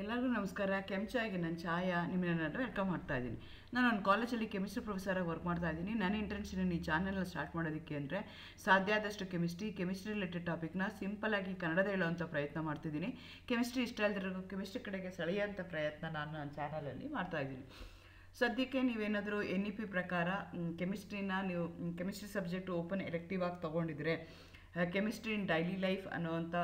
ಎಲ್ಲರಿಗೂ ನಮಸ್ಕಾರ. ಕೆಂಚಾಗಿ ನನ್ನ ಛಾಯಾ ನಿಮ್ಮನ್ನ ವೆಲ್ಕಮ್ ಮಾಡ್ತಾ ಇದ್ದೀನಿ. ನಾನು ಒಂದು ಕಾಲೇಜಲ್ಲಿ ಕೆಮಿಸ್ಟ್ರಿ ಪ್ರೊಫೆಸರಾಗಿ ವರ್ಕ್ ಮಾಡ್ತಾ ಇದ್ದೀನಿ. ನನ್ನ ಇಂಟೆನ್ಷನ್ ಈ ಚಾನಲ್ನ ಸ್ಟಾರ್ಟ್ ಮಾಡೋದಕ್ಕೆ ಅಂದರೆ ಸಾಧ್ಯ ಆದಷ್ಟು ಕೆಮಿಸ್ಟ್ರಿ ಕೆಮಿಸ್ಟ್ರಿ ರಿಲೇಟೆಡ್ ಟಾಪಿಕ್ನ ಸಿಂಪಲಾಗಿ ಕನ್ನಡದ ಹೇಳುವಂಥ ಪ್ರಯತ್ನ ಮಾಡ್ತಿದ್ದೀನಿ. ಕೆಮಿಸ್ಟ್ರಿ ಇಷ್ಟ ಇಲ್ದಿರೋ ಕೆಮಿಸ್ಟ್ರಿ ಕಡೆಗೆ ಸೆಳೆಯೋಂಥ ಪ್ರಯತ್ನ ನಾನು ನನ್ನ ಚಾನಲಲ್ಲಿ ಮಾಡ್ತಾ ಇದ್ದೀನಿ. ಸದ್ಯಕ್ಕೆ ನೀವೇನಾದರೂ ಎನ್ ಇ ಪಿ ಪ್ರಕಾರ ಕೆಮಿಸ್ಟ್ರಿನ ನೀವು ಕೆಮಿಸ್ಟ್ರಿ ಸಬ್ಜೆಕ್ಟ್ ಓಪನ್ ಎಲೆಕ್ಟಿವ್ ಆಗಿ ತೊಗೊಂಡಿದ್ರೆ ಕೆಮಿಸ್ಟ್ರಿ ಇನ್ ಡೈಲಿ ಲೈಫ್ ಅನ್ನೋವಂಥ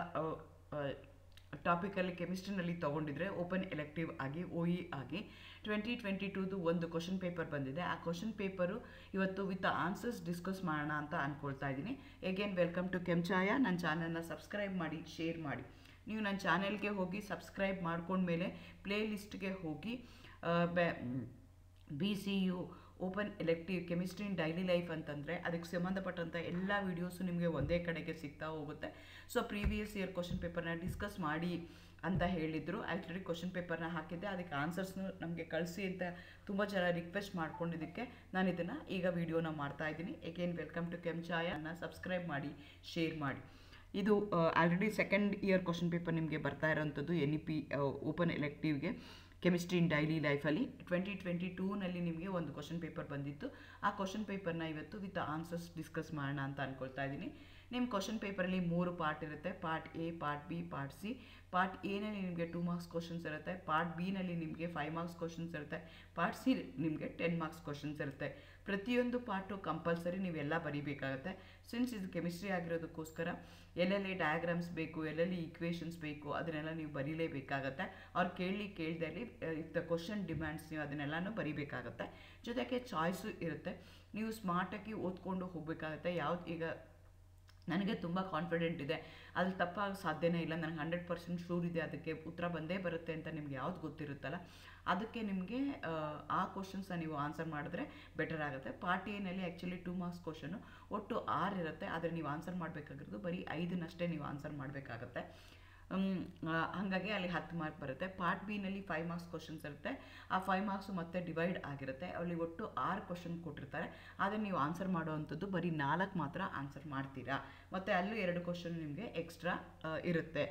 ಟಾಪಿಕಲ್ಲಿ ಕೆಮಿಸ್ಟ್ರಿನಲ್ಲಿ ತೊಗೊಂಡಿದ್ರೆ ಓಪನ್ ಎಲೆಕ್ಟಿವ್ ಆಗಿ ಒ ಇ ಆಗಿ ಟ್ವೆಂಟಿ ಟ್ವೆಂಟಿ ಟೂದು ಒಂದು ಕ್ವಶನ್ ಪೇಪರ್ ಬಂದಿದೆ. ಆ ಕ್ವಶನ್ ಪೇಪರು ಇವತ್ತು ವಿತ್ ಆನ್ಸರ್ಸ್ ಡಿಸ್ಕಸ್ ಮಾಡೋಣ ಅಂತ ಅಂದ್ಕೊಳ್ತಾ ಇದ್ದೀನಿ. ಎಗೇನ್ ವೆಲ್ಕಮ್ ಟು ಕೆಂಚಾಯ ನನ್ನ ಚಾನಲ್ನ ಸಬ್ಸ್ಕ್ರೈಬ್ ಮಾಡಿ ಶೇರ್ ಮಾಡಿ. ನೀವು ನನ್ನ ಚಾನೆಲ್ಗೆ ಹೋಗಿ ಸಬ್ಸ್ಕ್ರೈಬ್ ಮಾಡ್ಕೊಂಡ್ಮೇಲೆ ಪ್ಲೇ ಲಿಸ್ಟ್ಗೆ ಹೋಗಿ B C U open elective chemistry in daily life ಅಂತಂದರೆ ಅದಕ್ಕೆ ಸಂಬಂಧಪಟ್ಟಂಥ ಎಲ್ಲ ವೀಡಿಯೋಸು ನಿಮಗೆ ಒಂದೇ ಕಡೆಗೆ ಸಿಗ್ತಾ ಹೋಗುತ್ತೆ. ಸೊ ಪ್ರೀವಿಯಸ್ ಇಯರ್ ಕ್ವಶನ್ ಪೇಪರ್ನ ಡಿಸ್ಕಸ್ ಮಾಡಿ ಅಂತ ಹೇಳಿದರು. ಆ್ಯಕ್ಚುಲಿ ಕ್ವಶನ್ ಪೇಪರ್ನ ಹಾಕಿದ್ದೆ. ಅದಕ್ಕೆ ಆನ್ಸರ್ಸ್ನು ನಮಗೆ ಕಳಿಸಿ ಅಂತ ತುಂಬ ಜನ ರಿಕ್ವೆಸ್ಟ್ ಮಾಡ್ಕೊಂಡಿದ್ದಕ್ಕೆ ನಾನು ಇದನ್ನು ಈಗ ವೀಡಿಯೋನ ಮಾಡ್ತಾ ಇದ್ದೀನಿ. ಎಗೇನ್ ವೆಲ್ಕಮ್ ಟು ಕೆಮ್ ಕೆಂಚಾಯನ್ನ ಸಬ್ಸ್ಕ್ರೈಬ್ ಮಾಡಿ ಶೇರ್ ಮಾಡಿ. ಇದು already second year question paper ನಿಮಗೆ ಬರ್ತಾ ಇರೋವಂಥದ್ದು ಎನ್ ಇ ಪಿ ಓಪನ್ ಎಲೆಕ್ಟಿವ್ಗೆ ಕೆಮಿಸ್ಟ್ರಿ ಇನ್ ಡೈಲಿ ಲೈಫಲ್ಲಿ ಟ್ವೆಂಟಿ ಟ್ವೆಂಟಿ ಟೂನಲ್ಲಿ ನಿಮಗೆ ಒಂದು ಕ್ವಶನ್ ಪೇಪರ್ ಬಂದಿತ್ತು. ಆ ಕ್ವಶನ್ ಪೇಪರ್ನ ಇವತ್ತು ವಿತ್ ಆನ್ಸರ್ಸ್ ಡಿಸ್ಕಸ್ ಮಾಡೋಣ ಅಂತ ಅಂದ್ಕೊಳ್ತಾ ಇದ್ದೀನಿ. ನಿಮ್ಮ ಕ್ವಶನ್ ಪೇಪರಲ್ಲಿ ಮೂರು ಪಾರ್ಟ್ ಇರುತ್ತೆ. Part A part B part C part ಎನಲ್ಲಿ ನಿಮಗೆ ಟೂ ಮಾರ್ಕ್ಸ್ ಕ್ವಶನ್ಸ್ ಇರುತ್ತೆ. ಪಾರ್ಟ್ ಬಿನಲ್ಲಿ ನಿಮಗೆ ಫೈವ್ ಮಾರ್ಕ್ಸ್ ಕ್ವಶನ್ಸ್ ಇರುತ್ತೆ. ಪಾರ್ಟ್ ಸಿ ನಿಮಗೆ ಟೆನ್ ಮಾರ್ಕ್ಸ್ ಕ್ವಶನ್ಸ್ ಇರುತ್ತೆ. ಪ್ರತಿಯೊಂದು ಪಾರ್ಟು ಕಂಪಲ್ಸರಿ ನೀವೆಲ್ಲ ಬರೀಬೇಕಾಗತ್ತೆ. ಸಿನ್ಸ್ ಇದು ಕೆಮಿಸ್ಟ್ರಿ ಆಗಿರೋದಕ್ಕೋಸ್ಕರ ಎಲ್ಲೆಲ್ಲಿ ಡಯಾಗ್ರಾಮ್ಸ್ ಬೇಕು, ಎಲ್ಲೆಲ್ಲಿ ಈಕ್ವೇಷನ್ಸ್ ಬೇಕು, ಅದನ್ನೆಲ್ಲ ನೀವು ಬರೀಲೇಬೇಕಾಗತ್ತೆ. ಅವ್ರು ಕೇಳಿ ಕೇಳ್ದಲ್ಲಿ ದ ಕ್ವಶನ್ ಡಿಮ್ಯಾಂಡ್ಸ್ ನೀವು ಅದನ್ನೆಲ್ಲನೂ ಬರೀಬೇಕಾಗತ್ತೆ. ಜೊತೆಗೆ ಚಾಯ್ಸು ಇರುತ್ತೆ. ನೀವು ಸ್ಮಾರ್ಟಾಗಿ ಓದ್ಕೊಂಡು ಹೋಗಬೇಕಾಗತ್ತೆ. ಯಾವ್ದು ಈಗ ನನಗೆ ತುಂಬ ಕಾನ್ಫಿಡೆಂಟ್ ಇದೆ. ಅಲ್ಲಿ ತಪ್ಪಾಗ ಸಾಧ್ಯನೇ ಇಲ್ಲ. ನನಗೆ ಹಂಡ್ರೆಡ್ ಪರ್ಸೆಂಟ್ ಶೂರ್ ಇದೆ ಅದಕ್ಕೆ ಉತ್ತರ ಬಂದೇ ಬರುತ್ತೆ ಅಂತ ನಿಮ್ಗೆ ಯಾವ್ದು ಗೊತ್ತಿರುತ್ತಲ್ಲ? ಅದಕ್ಕೆ ನಿಮಗೆ, ಆ ಕ್ವಶನ್ಸ್ನ ನೀವು ಆನ್ಸರ್ ಮಾಡಿದ್ರೆ ಬೆಟರ್ ಆಗುತ್ತೆ. ಪಾರ್ಟ್ ಎನಲ್ಲಿ ಆ್ಯಕ್ಚುಲಿ ಟೂ ಮಾರ್ಕ್ಸ್ ಕ್ವಶನು ಒಟ್ಟು ಆರು ಇರುತ್ತೆ. ಆದರೆ ನೀವು ಆನ್ಸರ್ ಮಾಡಬೇಕಾಗಿರೋದು ಬರೀ ಐದನ್ನಷ್ಟೇ ನೀವು ಆನ್ಸರ್ ಮಾಡಬೇಕಾಗತ್ತೆ. ಹಾಗಾಗಿ ಅಲ್ಲಿ ಹತ್ತು ಮಾರ್ಕ್ ಬರುತ್ತೆ. ಪಾರ್ಟ್ ಬಿನಲ್ಲಿ ಫೈವ್ ಮಾರ್ಕ್ಸ್ ಕ್ವಶನ್ಸ್ ಇರುತ್ತೆ. ಆ ಫೈವ್ ಮಾರ್ಕ್ಸು ಮತ್ತೆ ಡಿವೈಡ್ ಆಗಿರುತ್ತೆ. ಅಲ್ಲಿ ಒಟ್ಟು ಆರು ಕ್ವಶನ್ ಕೊಟ್ಟಿರ್ತಾರೆ. ಆದರೆ ನೀವು ಆನ್ಸರ್ ಮಾಡುವಂಥದ್ದು ಬರೀ ನಾಲ್ಕು ಮಾತ್ರ ಆನ್ಸರ್ ಮಾಡ್ತೀರಾ. ಮತ್ತು ಅಲ್ಲೂ ಎರಡು ಕ್ವಶನ್ ನಿಮಗೆ ಎಕ್ಸ್ಟ್ರಾ ಇರುತ್ತೆ.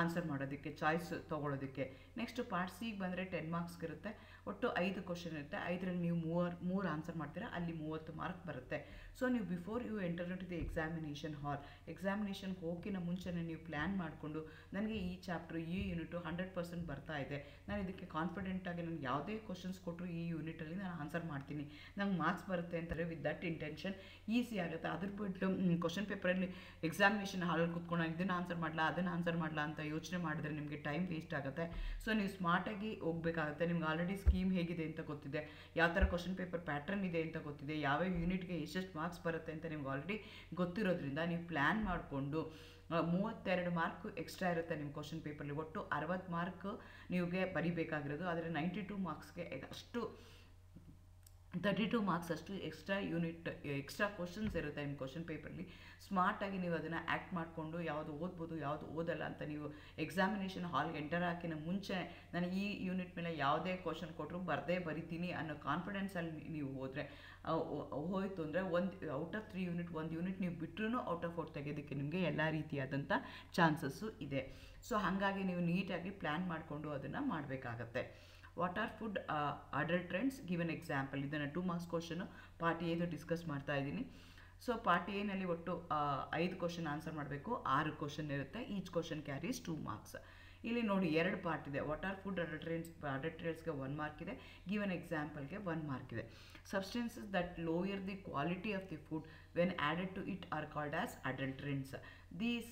ಆನ್ಸರ್ ಮಾಡೋದಕ್ಕೆ ಚಾಯ್ಸ್ ತೊಗೊಳೋದಕ್ಕೆ ನೆಕ್ಸ್ಟ್ ಪಾರ್ಟ್ ಸಿಗೆ ಬಂದರೆ ಟೆನ್ ಮಾರ್ಕ್ಸ್ಗೆ ಇರುತ್ತೆ. ಒಟ್ಟು ಐದು ಕ್ವಶನ್ ಇರುತ್ತೆ. ಐದರಲ್ಲಿ ನೀವು ಮೂವರ್, ಮೂರು ಆನ್ಸರ್ ಮಾಡ್ತೀರಾ, ಅಲ್ಲಿ ಮೂವತ್ತು ಮಾರ್ಕ್ ಬರುತ್ತೆ. ಸೊ ನೀವು before you enter to the examination hall ಎಕ್ಸಾಮಿನೇಷನ್ಗೆ ಹೋಗಿನ ಮುಂಚೆನೇ ನೀವು ಪ್ಲ್ಯಾನ್ ಮಾಡಿಕೊಂಡು, ನನಗೆ ಈ ಚಾಪ್ಟ್ರು ಈ ಯೂನಿಟು ಹಂಡ್ರೆಡ್ ಪರ್ಸೆಂಟ್ ಬರ್ತಾ ಇದೆ. ನಾನು ಇದಕ್ಕೆ ಕಾನ್ಫಿಡೆಂಟಾಗಿ ನನಗೆ ಯಾವುದೇ ಕ್ವಶನ್ಸ್ ಕೊಟ್ಟರು ಈ ಯೂನಿಟಲ್ಲಿ ನಾನು ಆನ್ಸರ್ ಮಾಡ್ತೀನಿ. ನಂಗೆ ಮಾರ್ಕ್ಸ್ ಬರುತ್ತೆ ಅಂತಾರೆ ವಿತ್ ದಟ್ ಇಂಟೆನ್ಷನ್ ಈಸಿ ಆಗುತ್ತೆ. ಅದ್ರ ಬಿಟ್ಟು ಕ್ವಶನ್ ಪೇಪರಲ್ಲಿ ಎಕ್ಸಾಮಿನೇಷನ್ ಹಾಲಲ್ಲಿ ಕೂತ್ಕೊಂಡು, ಇದನ್ನು ಆನ್ಸರ್ ಮಾಡಲ್ಲ ಅದನ್ನು ಆನ್ಸರ್ ಮಾಡಲ್ಲ ಅಂತ ಯೋಚನೆ ಮಾಡಿದ್ರೆ ನಿಮಗೆ ಟೈಮ್ ವೇಸ್ಟ್ ಆಗುತ್ತೆ. ಸೊ ನೀವು ಸ್ಮಾರ್ಟಾಗಿ ಹೋಗಬೇಕಾಗುತ್ತೆ. ನಿಮ್ಗೆ ಆಲ್ರೆಡಿ ಸ್ಕೀಮ್ ಹೇಗಿದೆ ಅಂತ ಗೊತ್ತಿದೆ. ಯಾವ ಥರ ಕ್ವಶನ್ ಪೇಪರ್ ಪ್ಯಾಟ್ರನ್ ಇದೆ ಅಂತ ಗೊತ್ತಿದೆ. ಯಾವ್ಯಾವ ಯೂನಿಟ್ಗೆ ಎಷ್ಟೆಷ್ಟು ಮಾರ್ಕ್ಸ್ ಬರುತ್ತೆ ಅಂತ ನಿಮ್ಗೆ ಆಲ್ರೆಡಿ ಗೊತ್ತಿರೋದ್ರಿಂದ ನೀವು ಪ್ಲ್ಯಾನ್ ಮಾಡಿಕೊಂಡು ಮೂವತ್ತೆರಡು ಮಾರ್ಕ್ ಎಕ್ಸ್ಟ್ರಾ ಇರುತ್ತೆ ನಿಮ್ಮ ಕ್ವಶನ್ ಪೇಪರ್ಲಿ ಒಟ್ಟು ಅರವತ್ತು ಮಾರ್ಕ್ ನಿಮಗೆ ಬರಿಬೇಕಾಗಿರೋದು. ಆದರೆ ನೈಂಟಿ ಟು ಮಾರ್ಕ್ಸ್ಗೆ ಅಷ್ಟು ತರ್ಟಿ ಟು ಮಾರ್ಕ್ಸ್ ಅಷ್ಟು ಎಕ್ಸ್ಟ್ರಾ ಯೂನಿಟ್, ಎಕ್ಸ್ಟ್ರಾ ಕ್ವಶನ್ಸ್ ಇರುತ್ತೆ ನಿಮ್ಮ ಕ್ವಶನ್ ಪೇಪರಲ್ಲಿ. ಸ್ಮಾರ್ಟಾಗಿ ನೀವು ಅದನ್ನು ಆ್ಯಕ್ಟ್ ಮಾಡಿಕೊಂಡು ಯಾವುದು ಓದ್ಬೋದು, ಯಾವುದು ಓದಲ್ಲ ಅಂತ ನೀವು ಎಕ್ಸಾಮಿನೇಷನ್ ಹಾಲ್ಗೆ ಎಂಟರ್ ಹಾಕಿನ ಮುಂಚೆ ನಾನು ಈ ಯೂನಿಟ್ ಮೇಲೆ ಯಾವುದೇ ಕ್ವಶನ್ ಕೊಟ್ಟರು ಬರದೇ ಬರಿತೀನಿ ಅನ್ನೋ ಕಾನ್ಫಿಡೆನ್ಸಲ್ಲಿ ನೀವು ಹೋದರೆ. ಹೋಯಿತು ಅಂದರೆ ಒಂದು ಔಟ್ ಆಫ್ ತ್ರೀ ಯೂನಿಟ್ ಒಂದು ಯೂನಿಟ್ ನೀವು ಬಿಟ್ಟರೂ ಔಟ್ ಆಫ್ ಔಟ್ ತೆಗೆಯೋದಕ್ಕೆ ನಿಮಗೆ ಎಲ್ಲ ರೀತಿಯಾದಂಥ ಚಾನ್ಸಸ್ಸು ಇದೆ. ಸೊ ಹಾಗಾಗಿ ನೀವು ನೀಟಾಗಿ ಪ್ಲ್ಯಾನ್ ಮಾಡಿಕೊಂಡು ಅದನ್ನು ಮಾಡಬೇಕಾಗತ್ತೆ. What are food adulterants give an example ಇದನ್ನು ಟೂ ಮಾರ್ಕ್ಸ್ ಕ್ವಶನ್ ಪಾರ್ಟಿ ಏದು ಡಿಸ್ಕಸ್ ಮಾಡ್ತಾ ಇದ್ದೀನಿ. ಸೊ ಪಾರ್ಟಿ ಎನಲ್ಲಿ ಒಟ್ಟು ಐದು ಕ್ವಶನ್ ಆನ್ಸರ್ ಮಾಡಬೇಕು. ಆರು ಕ್ವಶನ್ ಇರುತ್ತೆ. Each question carries two marks ಇಲ್ಲಿ ನೋಡಿ ಎರಡು ಪಾರ್ಟ್ ಇದೆ. ವಾಟ್ ಆರ್ ಫುಡ್ ಅಡಲ್ಟ್ರೇನ್ಸ್ ಅಡಲ್ಟ್ರೇಟ್ಸ್ಗೆ ಒನ್ ಮಾರ್ಕ್ ಇದೆ. ಗಿವನ್ ಎಕ್ಸಾಂಪಲ್ಗೆ ಒನ್ ಮಾರ್ಕ್ ಇದೆ. Substances that lower the quality of the food when added to it are called as adulterants these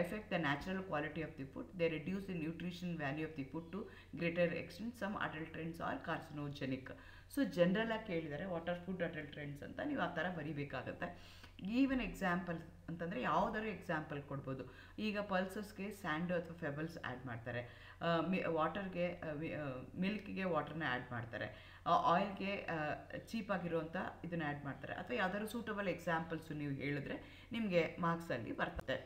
effect the natural quality of the food they reduce the nutrition value of the food to greater extent some adulterants are carcinogenic so ಜನರಲಾಗಿ ಕೇಳಿದರೆ what are food adulterants ಅಂತ ನೀವು ಆ ಥರ ಬರೀಬೇಕಾಗತ್ತೆ. Even example ಅಂತಂದರೆ ಯಾವುದಾದ್ರು example ಕೊಡ್ಬೋದು. ಈಗ ಪಲ್ಸಸ್ಗೆ sand ಅಥವಾ ಫೆಬಲ್ಸ್ ಆ್ಯಡ್ ಮಾಡ್ತಾರೆ. ವಾಟರ್ಗೆ ಮಿಲ್ಕ್ಗೆ ವಾಟರ್ನ ಆ್ಯಡ್ ಮಾಡ್ತಾರೆ. ಆಯಿಲ್ಗೆ ಚೀಪಾಗಿರುವಂಥ ಇದನ್ನು ಆ್ಯಡ್ ಮಾಡ್ತಾರೆ. ಅಥವಾ ಯಾವ್ದಾದ್ರು ಸೂಟಬಲ್ ಎಕ್ಸಾಂಪಲ್ಸು ನೀವು ಹೇಳಿದ್ರೆ ನಿಮಗೆ ಮಾರ್ಕ್ಸಲ್ಲಿ ಬರ್ತದೆ.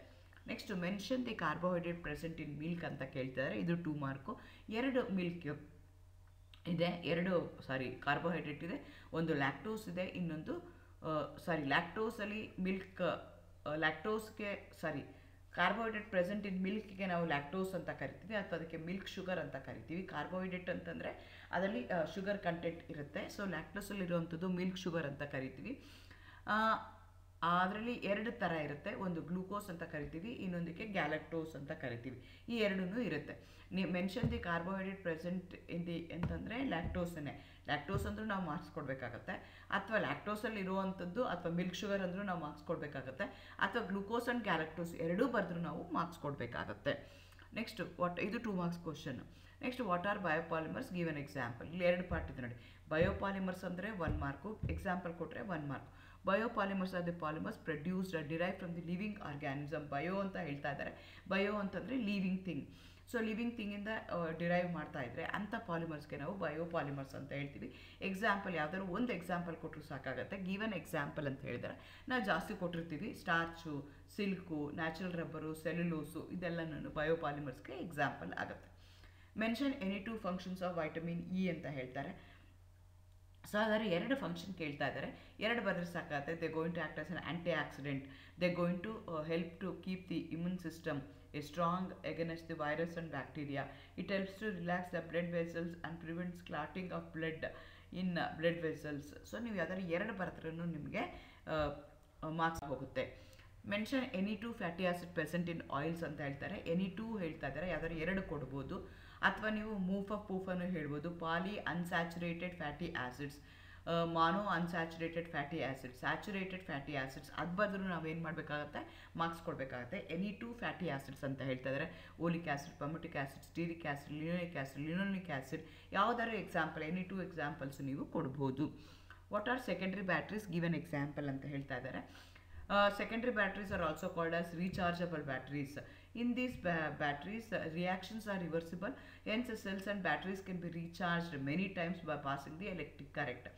Next mention the carbohydrate present in milk ಅಂತ ಕೇಳ್ತಿದ್ದಾರೆ. ಇದು ಟೂ ಮಾರ್ಕು ಎರಡು ಮಿಲ್ಕ್ ಇದೆ, ಎರಡು ಸಾರಿ ಕಾರ್ಬೋಹೈಡ್ರೇಟ್ ಇದೆ, ಒಂದು ಲ್ಯಾಕ್ಟೋಸ್ ಇದೆ, ಇನ್ನೊಂದು ಸಾರಿ ಲ್ಯಾಕ್ಟೋಸಲ್ಲಿ ಮಿಲ್ಕ್ ಲ್ಯಾಕ್ಟೋಸ್ಗೆ ಸಾರಿ ಕಾರ್ಬೋಹೈಡ್ರೇಟ್ ಪ್ರೆಸೆಂಟ್ ಇನ್ ಮಿಲ್ಕ್ಗೆ ನಾವು ಲ್ಯಾಕ್ಟೋಸ್ ಅಂತ ಕರಿತೀವಿ, ಅಥವಾ ಅದಕ್ಕೆ ಮಿಲ್ಕ್ ಶುಗರ್ ಅಂತ ಕರಿತೀವಿ. ಕಾರ್ಬೋಹೈಡ್ರೇಟ್ ಅಂತಂದರೆ ಅದರಲ್ಲಿ ಶುಗರ್ ಕಂಟೆಂಟ್ ಇರುತ್ತೆ. ಸೊ ಲ್ಯಾಕ್ಟೋಸಲ್ಲಿ ಇರುವಂಥದ್ದು ಮಿಲ್ಕ್ ಶುಗರ್ ಅಂತ ಕರಿತೀವಿ. ಅದರಲ್ಲಿ ಎರಡು ಥರ ಇರುತ್ತೆ. ಒಂದು ಗ್ಲೂಕೋಸ್ ಅಂತ ಕರಿತೀವಿ, ಇನ್ನೊಂದಕ್ಕೆ ಗ್ಯಾಲಕ್ಟೋಸ್ ಅಂತ ಕರಿತೀವಿ. ಈ ಎರಡೂ ಇರುತ್ತೆ. ನೀವು mention the carbohydrate present in the ಅಂತಂದರೆ ಲ್ಯಾಕ್ಟೋಸನ್ನೇ ಲ್ಯಾಕ್ಟೋಸ್ ಅಂದರೂ ನಾವು ಮಾರ್ಕ್ಸ್ ಕೊಡಬೇಕಾಗತ್ತೆ ಅಥವಾ ಲ್ಯಾಕ್ಟೋಸಲ್ಲಿ ಇರುವಂಥದ್ದು ಅಥವಾ ಮಿಲ್ಕ್ ಶುಗರ್ ಅಂದರೂ ನಾವು ಮಾರ್ಕ್ಸ್ ಕೊಡಬೇಕಾಗತ್ತೆ ಅಥವಾ ಗ್ಲೂಕೋಸ್ ಆ್ಯಂಡ್ ಗ್ಯಾಲಕ್ಟೋಸ್ ಎರಡೂ ಬರೆದ್ರೂ ನಾವು ಮಾರ್ಕ್ಸ್ ಕೊಡಬೇಕಾಗತ್ತೆ ನೆಕ್ಸ್ಟ್ ವಾಟ್ ಇದು two marks question next what are biopolymers give an example ಇಲ್ಲಿ ಎರಡು ಪಾರ್ಟ್ ಇದೆ ನೋಡಿ. ಬಯೋಪಾಲಿಮರ್ಸ್ ಅಂದರೆ ಒನ್ ಮಾರ್ಕು ಎಕ್ಸಾಂಪಲ್ ಕೊಟ್ಟರೆ one mark biopolymers are the polymers produced derive from the living organism bio ಅಂತ ಹೇಳ್ತಾ ಇದ್ದಾರೆ. ಬಯೋ ಅಂತಂದರೆ ಲಿವಿಂಗ್ ಥಿಂಗ್ ಸೊ ಲಿವಿಂಗ್ ಥಿಂಗಿಂದ ಡಿರೈವ್ ಮಾಡ್ತಾ ಇದ್ದರೆ ಅಂಥ ಪಾಲಿಮರ್ಸ್ಗೆ ನಾವು ಬಯೋಪಾಲಿಮರ್ಸ್ ಅಂತ ಹೇಳ್ತೀವಿ. ಎಕ್ಸಾಂಪಲ್ ಯಾವ್ದಾದ್ರು ಒಂದು ಎಕ್ಸಾಂಪಲ್ ಕೊಟ್ಟರು ಸಾಕಾಗುತ್ತೆ. ಗಿವನ್ ಎಕ್ಸಾಂಪಲ್ ಅಂತ ಹೇಳಿದ್ದಾರೆ ನಾವು ಜಾಸ್ತಿ ಕೊಟ್ಟಿರ್ತೀವಿ. Starch silk natural rubber cellulose ಇದೆಲ್ಲ ನಾನು ಬಯೋಪಾಲಿಮರ್ಸ್ಗೆ ಎಕ್ಸಾಂಪಲ್ ಆಗುತ್ತೆ. Mention any two functions of vitamin E ಅಂತ ಹೇಳ್ತಾರೆ. ಸೊ ಹಾಗಾದ್ರೆ ಎರಡು ಫಂಕ್ಷನ್ ಕೇಳ್ತಾ ಇದ್ದಾರೆ. ಎರಡು ಬರೆದ್ರೆ ಸಾಕಾಗುತ್ತೆ. They going to act as an antioxidant they going to help to keep the immune system a strong against the virus and bacteria it helps to relax the blood vessels and prevents clotting of blood in blood vessels so ನೀವು ಯಾವ್ದಾದ್ರು ಎರಡು ಬರೆದ್ರೂ ನಿಮಗೆ marks ಹೋಗುತ್ತೆ. Mention any two fatty acid present in oils ಅಂತ ಹೇಳ್ತಾರೆ. Any two ಹೇಳ್ತಾ ಇದ್ದಾರೆ. ಯಾವ್ದಾದ್ರು ಎರಡು ಕೊಡ್ಬೋದು. ಅಥವಾ ನೀವು ಮೂಫ್ ಪೂಫನ್ನು ಹೇಳ್ಬೋದು, polyunsaturated fatty acids monounsaturated fatty acids saturated fatty acids ಅದು ಬದಲು ನಾವೇನು ಮಾಡಬೇಕಾಗತ್ತೆ? ಮಾರ್ಕ್ಸ್ ಕೊಡಬೇಕಾಗತ್ತೆ. ಎನಿ ಟು ಫ್ಯಾಟಿ ಆ್ಯಸಿಡ್ಸ್ ಅಂತ ಹೇಳ್ತಾ ಇದ್ದಾರೆ oleic acid palmitic acid stearic acid linoleic acid linoleic acid. ಯಾವುದಾದ್ರು ಎಕ್ಸಾಂಪಲ್, ಎನಿ ಟು ಎಕ್ಸಾಂಪಲ್ಸ್ ನೀವು ಕೊಡ್ಬೋದು. What are secondary batteries give an example ಅಂತ ಹೇಳ್ತಾ ಇದ್ದಾರೆ secondary batteries are also called as rechargeable batteries. In these ba batteries, uh, reactions are reversible, hence the cells and batteries can be recharged many times by passing the electric current.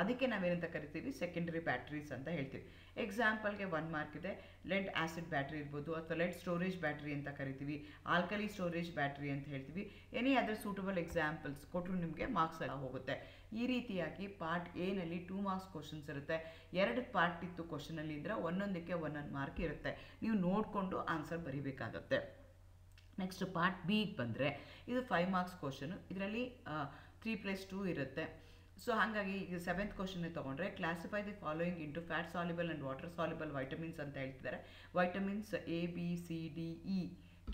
ಅದಕ್ಕೆ ನಾವೇನಂತ ಕರಿತೀವಿ? Secondary batteries ಅಂತ ಹೇಳ್ತೀವಿ. ಎಕ್ಸಾಂಪಲ್ಗೆ one mark ಇದೆ. Lead acid battery ಇರ್ಬೋದು ಅಥವಾ lead storage battery ಅಂತ ಕರಿತೀವಿ. ಆಲ್ಕಲಿ ಸ್ಟೋರೇಜ್ ಬ್ಯಾಟ್ರಿ ಅಂತ ಹೇಳ್ತೀವಿ. ಎನಿ ಅದರ್ ಸೂಟಬಲ್ ಎಕ್ಸಾಂಪಲ್ಸ್ ಕೊಟ್ಟರು ನಿಮಗೆ ಮಾರ್ಕ್ಸ್ ಎಲ್ಲ ಹೋಗುತ್ತೆ. ಈ ರೀತಿಯಾಗಿ ಪಾರ್ಟ್ ಎನಲ್ಲಿ ಟೂ ಮಾರ್ಕ್ಸ್ ಕ್ವಶನ್ಸ್ ಇರುತ್ತೆ. ಎರಡು ಪಾರ್ಟ್ ಇತ್ತು ಕ್ವಶನಲ್ಲಿ ಇದ್ದರೆ ಒಂದೊಂದಕ್ಕೆ ಒಂದೊಂದು ಮಾರ್ಕ್ ಇರುತ್ತೆ. ನೀವು ನೋಡಿಕೊಂಡು ಆನ್ಸರ್ ಬರೀಬೇಕಾಗತ್ತೆ. ನೆಕ್ಸ್ಟ್ ಪಾರ್ಟ್ ಬಿಗೆ ಬಂದರೆ, ಇದು ಫೈವ್ ಮಾರ್ಕ್ಸ್ ಕ್ವಶನು ಇದರಲ್ಲಿ ತ್ರೀ ಪ್ಲಸ್ ಟೂ ಇರುತ್ತೆ. ಸೊ ಹಾಗಾಗಿ ಈಗ ಸೆವೆಂತ್ ಕ್ವಶನ್ ತೊಗೊಂಡ್ರೆ classify the following into fat soluble and water soluble vitamins ಅಂತ ಹೇಳ್ತಿದ್ದಾರೆ. Vitamins A B C D E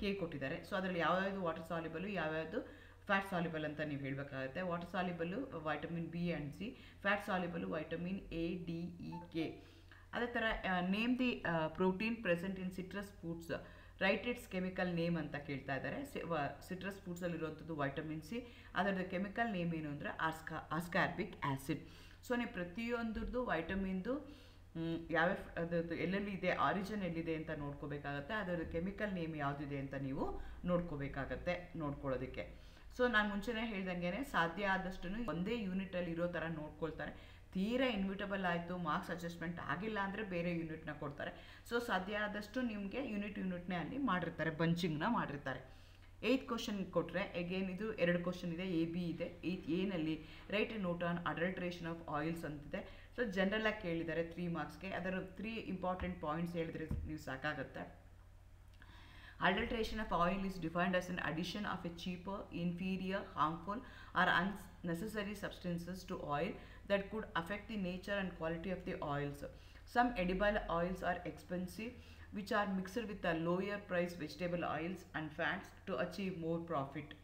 K ಕೊಟ್ಟಿದ್ದಾರೆ. ಸೊ ಅದರಲ್ಲಿ ಯಾವ್ಯಾವುದು ವಾಟರ್ ಸಾಲಿಬಲು ಯಾವ್ಯಾವುದು ಫ್ಯಾಟ್ ಸಾಲಿಬಲ್ ಅಂತ ನೀವು ಹೇಳಬೇಕಾಗುತ್ತೆ. Water soluble vitamin B and C fat soluble vitamin A D E K ಅದೇ ಥರ name the protein present in citrus foods right it's chemical name ಅಂತ ಕೇಳ್ತಾ ಇದ್ದಾರೆ. ಸಿಟ್ರಸ್ ಫ್ರೂಟ್ಸಲ್ಲಿರುವಂಥದ್ದು ವೈಟಮಿನ್ ಸಿ. ಅದರದ್ದು ಕೆಮಿಕಲ್ ನೇಮ್ ಏನು ಅಂದರೆ ಆಸ್ಕಾ, ಆಸ್ಕಾರ್ಬಿಕ್ ಆ್ಯಸಿಡ್ ಸೊ ನೀವು ಪ್ರತಿಯೊಂದ್ರದ್ದು ವೈಟಮಿನ್ದು ಯಾವ್ಯಾವ ಅದರದ್ದು ಎಲ್ಲೆಲ್ಲಿ ಇದೆ, ಆರಿಜಿನ್ ಎಲ್ಲಿದೆ ಅಂತ ನೋಡ್ಕೋಬೇಕಾಗತ್ತೆ. ಅದರ ಕೆಮಿಕಲ್ ನೇಮ್ ಯಾವುದಿದೆ ಅಂತ ನೀವು ನೋಡ್ಕೋಬೇಕಾಗತ್ತೆ ನೋಡ್ಕೊಳ್ಳೋದಕ್ಕೆ. ಸೊ ನಾನು ಮುಂಚೆನೇ ಹೇಳ್ದಂಗೆ ಸಾಧ್ಯ ಆದಷ್ಟು ಒಂದೇ ಯೂನಿಟಲ್ಲಿ ಇರೋ ಥರ ನೋಡ್ಕೊಳ್ತಾರೆ. ತೀರಾ ಇನ್ವಿಟಬಲ್ ಆಯಿತು ಮಾರ್ಕ್ಸ್ ಅಡ್ಜಸ್ಟ್ಮೆಂಟ್ ಆಗಿಲ್ಲ ಅಂದರೆ ಬೇರೆ ಯೂನಿಟ್ನ ಕೊಡ್ತಾರೆ. ಸೊ ಸಾಧ್ಯ ಆದಷ್ಟು ನಿಮಗೆ ಯೂನಿಟ್ ಯೂನಿಟ್ನೇ ಅಲ್ಲಿ ಮಾಡಿರ್ತಾರೆ ಬಂಚಿಂಗ್ನ ಮಾಡಿರ್ತಾರೆ. ಏಯ್ತ್ ಕ್ವಶನ್ ಕೊಟ್ಟರೆ ಎಗೇನ್ ಇದು ಎರಡು ಕ್ವಶನ್ ಇದೆ ಎ ಬಿ ಇದೆ. ಏಯ್ತ್ ಏನಲ್ಲಿ write a note on adulteration of oils ಅಂತಿದೆ. ಸೊ ಜನರಲಾಗಿ ಕೇಳಿದ್ದಾರೆ ತ್ರೀ ಮಾರ್ಕ್ಸ್ಗೆ ಅದರ ತ್ರೀ ಇಂಪಾರ್ಟೆಂಟ್ ಪಾಯಿಂಟ್ಸ್ ಹೇಳಿದ್ರೆ ನೀವು ಸಾಕಾಗುತ್ತೆ. Adulteration of oil is defined as an addition of a cheaper, inferior, harmful, or unnecessary substances to oil that could affect the nature and quality of the oils. Some edible oils are expensive, which are mixed with the lower price vegetable oils and fats to achieve more profit.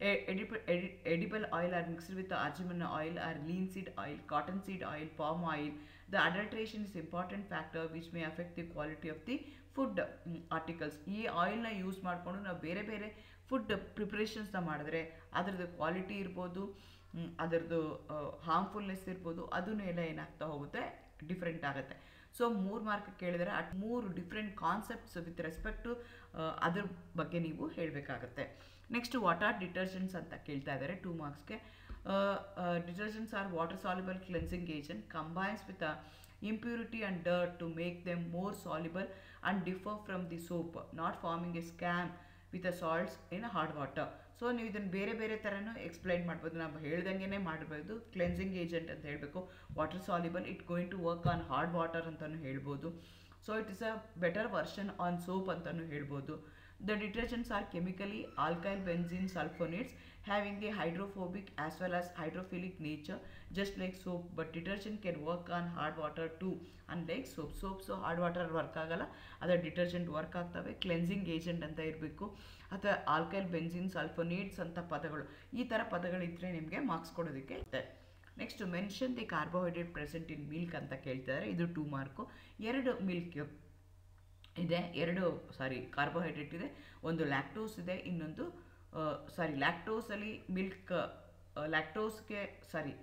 Edible, edi- edible oil are mixed with the argemina oil or linseed oil, cottonseed oil, palm oil. The adulteration is important factor which may affect the quality of the food articles ಈ ಆಯಿಲ್ನ use ಮಾಡಿಕೊಂಡು ನಾವು ಬೇರೆ ಬೇರೆ food ಪ್ರಿಪ್ರೇಷನ್ಸ್ನ ಮಾಡಿದ್ರೆ ಅದರದ್ದು quality ಇರ್ಬೋದು ಅದರದ್ದು ಹಾರ್ಮ್ಫುಲ್ನೆಸ್ ಇರ್ಬೋದು ಅದನ್ನು ಎಲ್ಲ ಏನಾಗ್ತಾ ಹೋಗುತ್ತೆ ಡಿಫ್ರೆಂಟ್ ಆಗುತ್ತೆ. ಸೊ ಮೂರು ಮಾರ್ಕ್ ಕೇಳಿದರೆ ಅಟ್ ಮೂರು different concepts with respect to ಅದ್ರ ಬಗ್ಗೆ ನೀವು ಹೇಳಬೇಕಾಗತ್ತೆ. ನೆಕ್ಸ್ಟ್ ವಾಟ್ ಆರ್ ಡಿಟರ್ಜೆಂಟ್ಸ್ ಅಂತ ಕೇಳ್ತಾ ಇದ್ದಾರೆ two ಮಾರ್ಕ್ಸ್ಗೆ detergents are water soluble cleansing agent combines with impurity and dirt to make them more soluble and differ from the soap, not forming a scam with the salts in hard water. So ನೀವು ಇದನ್ನು ಬೇರೆ ಬೇರೆ ಥರನೂ explain ಮಾಡ್ಬೋದು. ನಾವು ಹೇಳ್ದಂಗೆ ಮಾಡಬಹುದು cleansing agent ಅಂತ ಹೇಳಬೇಕು. Water soluble it going to work on hard water ಅಂತಲೂ ಹೇಳ್ಬೋದು. So it is a better version on soap ಅಂತಲೂ ಹೇಳ್ಬೋದು. The detergents are chemically alkyl benzene sulphonates having a hydrophobic as well as hydrophilic nature just like soap but detergent can work on hard water too unlike soap soaps hard water work ಆಗಲ್ಲ. ಅದರ detergent work ಆಗ್ತವೆ. Cleansing agent ಅಂತ ಇರಬೇಕು. ಅಥವಾ alkyl benzene sulphonates ಅಂತ ಪದಗಳು. ಈ ಥರ ಪದಗಳಿದ್ದರೆ ನಿಮಗೆ ಮಾರ್ಕ್ಸ್ ಕೊಡೋದಕ್ಕೆ ಇದೆ. Next mention the carbohydrate present in milk ಅಂತ ಕೇಳ್ತಿದ್ದಾರೆ. ಇದು ಟೂ ಮಾರ್ಕು ಎರಡು ಮಿಲ್ಕ್ ಇದೆ. ಎರಡು ಸಾರಿ ಕಾರ್ಬೋಹೈಡ್ರೇಟ್ ಇದೆ, ಒಂದು ಲ್ಯಾಕ್ಟೋಸ್ ಇದೆ, ಇನ್ನೊಂದು ಸಾರಿ ಲ್ಯಾಕ್ಟೋಸಲ್ಲಿ ಮಿಲ್ಕ್ ಲ್ಯಾಕ್ಟೋಸ್ಗೆ ಸಾರಿ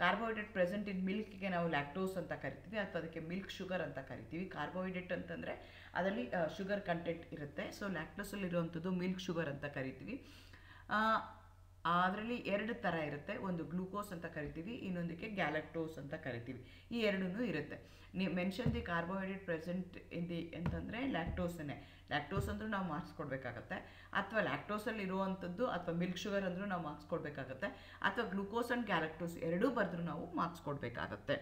ಕಾರ್ಬೋಹೈಡ್ರೇಟ್ ಪ್ರೆಸೆಂಟ್ ಇನ್ ಮಿಲ್ಕ್ಗೆ ನಾವು ಲ್ಯಾಕ್ಟೋಸ್ ಅಂತ ಕರಿತೀವಿ ಅಥವಾ ಅದಕ್ಕೆ ಮಿಲ್ಕ್ ಶುಗರ್ ಅಂತ ಕರಿತೀವಿ. ಕಾರ್ಬೋಹೈಡ್ರೇಟ್ ಅಂತಂದರೆ ಅದರಲ್ಲಿ ಶುಗರ್ ಕಂಟೆಂಟ್ ಇರುತ್ತೆ. ಸೊ ಲ್ಯಾಕ್ಟೋಸಲ್ಲಿರುವಂಥದ್ದು ಮಿಲ್ಕ್ ಶುಗರ್ ಅಂತ ಕರಿತೀವಿ. ಅದರಲ್ಲಿ ಎರಡು ಥರ ಇರುತ್ತೆ. ಒಂದು ಗ್ಲೂಕೋಸ್ ಅಂತ ಕರಿತೀವಿ, ಇನ್ನೊಂದಕ್ಕೆ ಗ್ಯಾಲಕ್ಟೋಸ್ ಅಂತ ಕರಿತೀವಿ. ಈ ಎರಡೂ ಇರುತ್ತೆ. ನೀವು mention the carbohydrate present in the ಅಂತಂದರೆ ಲ್ಯಾಕ್ಟೋಸನ್ನೇ. ಲ್ಯಾಕ್ಟೋಸ್ ಅಂದರೂ ನಾವು ಮಾರ್ಕ್ಸ್ ಕೊಡಬೇಕಾಗತ್ತೆ ಅಥವಾ ಲ್ಯಾಕ್ಟೋಸಲ್ಲಿ ಇರುವಂಥದ್ದು ಅಥವಾ ಮಿಲ್ಕ್ ಶುಗರ್ ಅಂದರೂ ನಾವು ಮಾರ್ಕ್ಸ್ ಕೊಡಬೇಕಾಗತ್ತೆ ಅಥವಾ ಗ್ಲೂಕೋಸ್ ಆ್ಯಂಡ್ ಗ್ಯಾಲಕ್ಟೋಸ್ ಎರಡೂ ಬರೆದ್ರೂ ನಾವು ಮಾರ್ಕ್ಸ್ ಕೊಡಬೇಕಾಗತ್ತೆ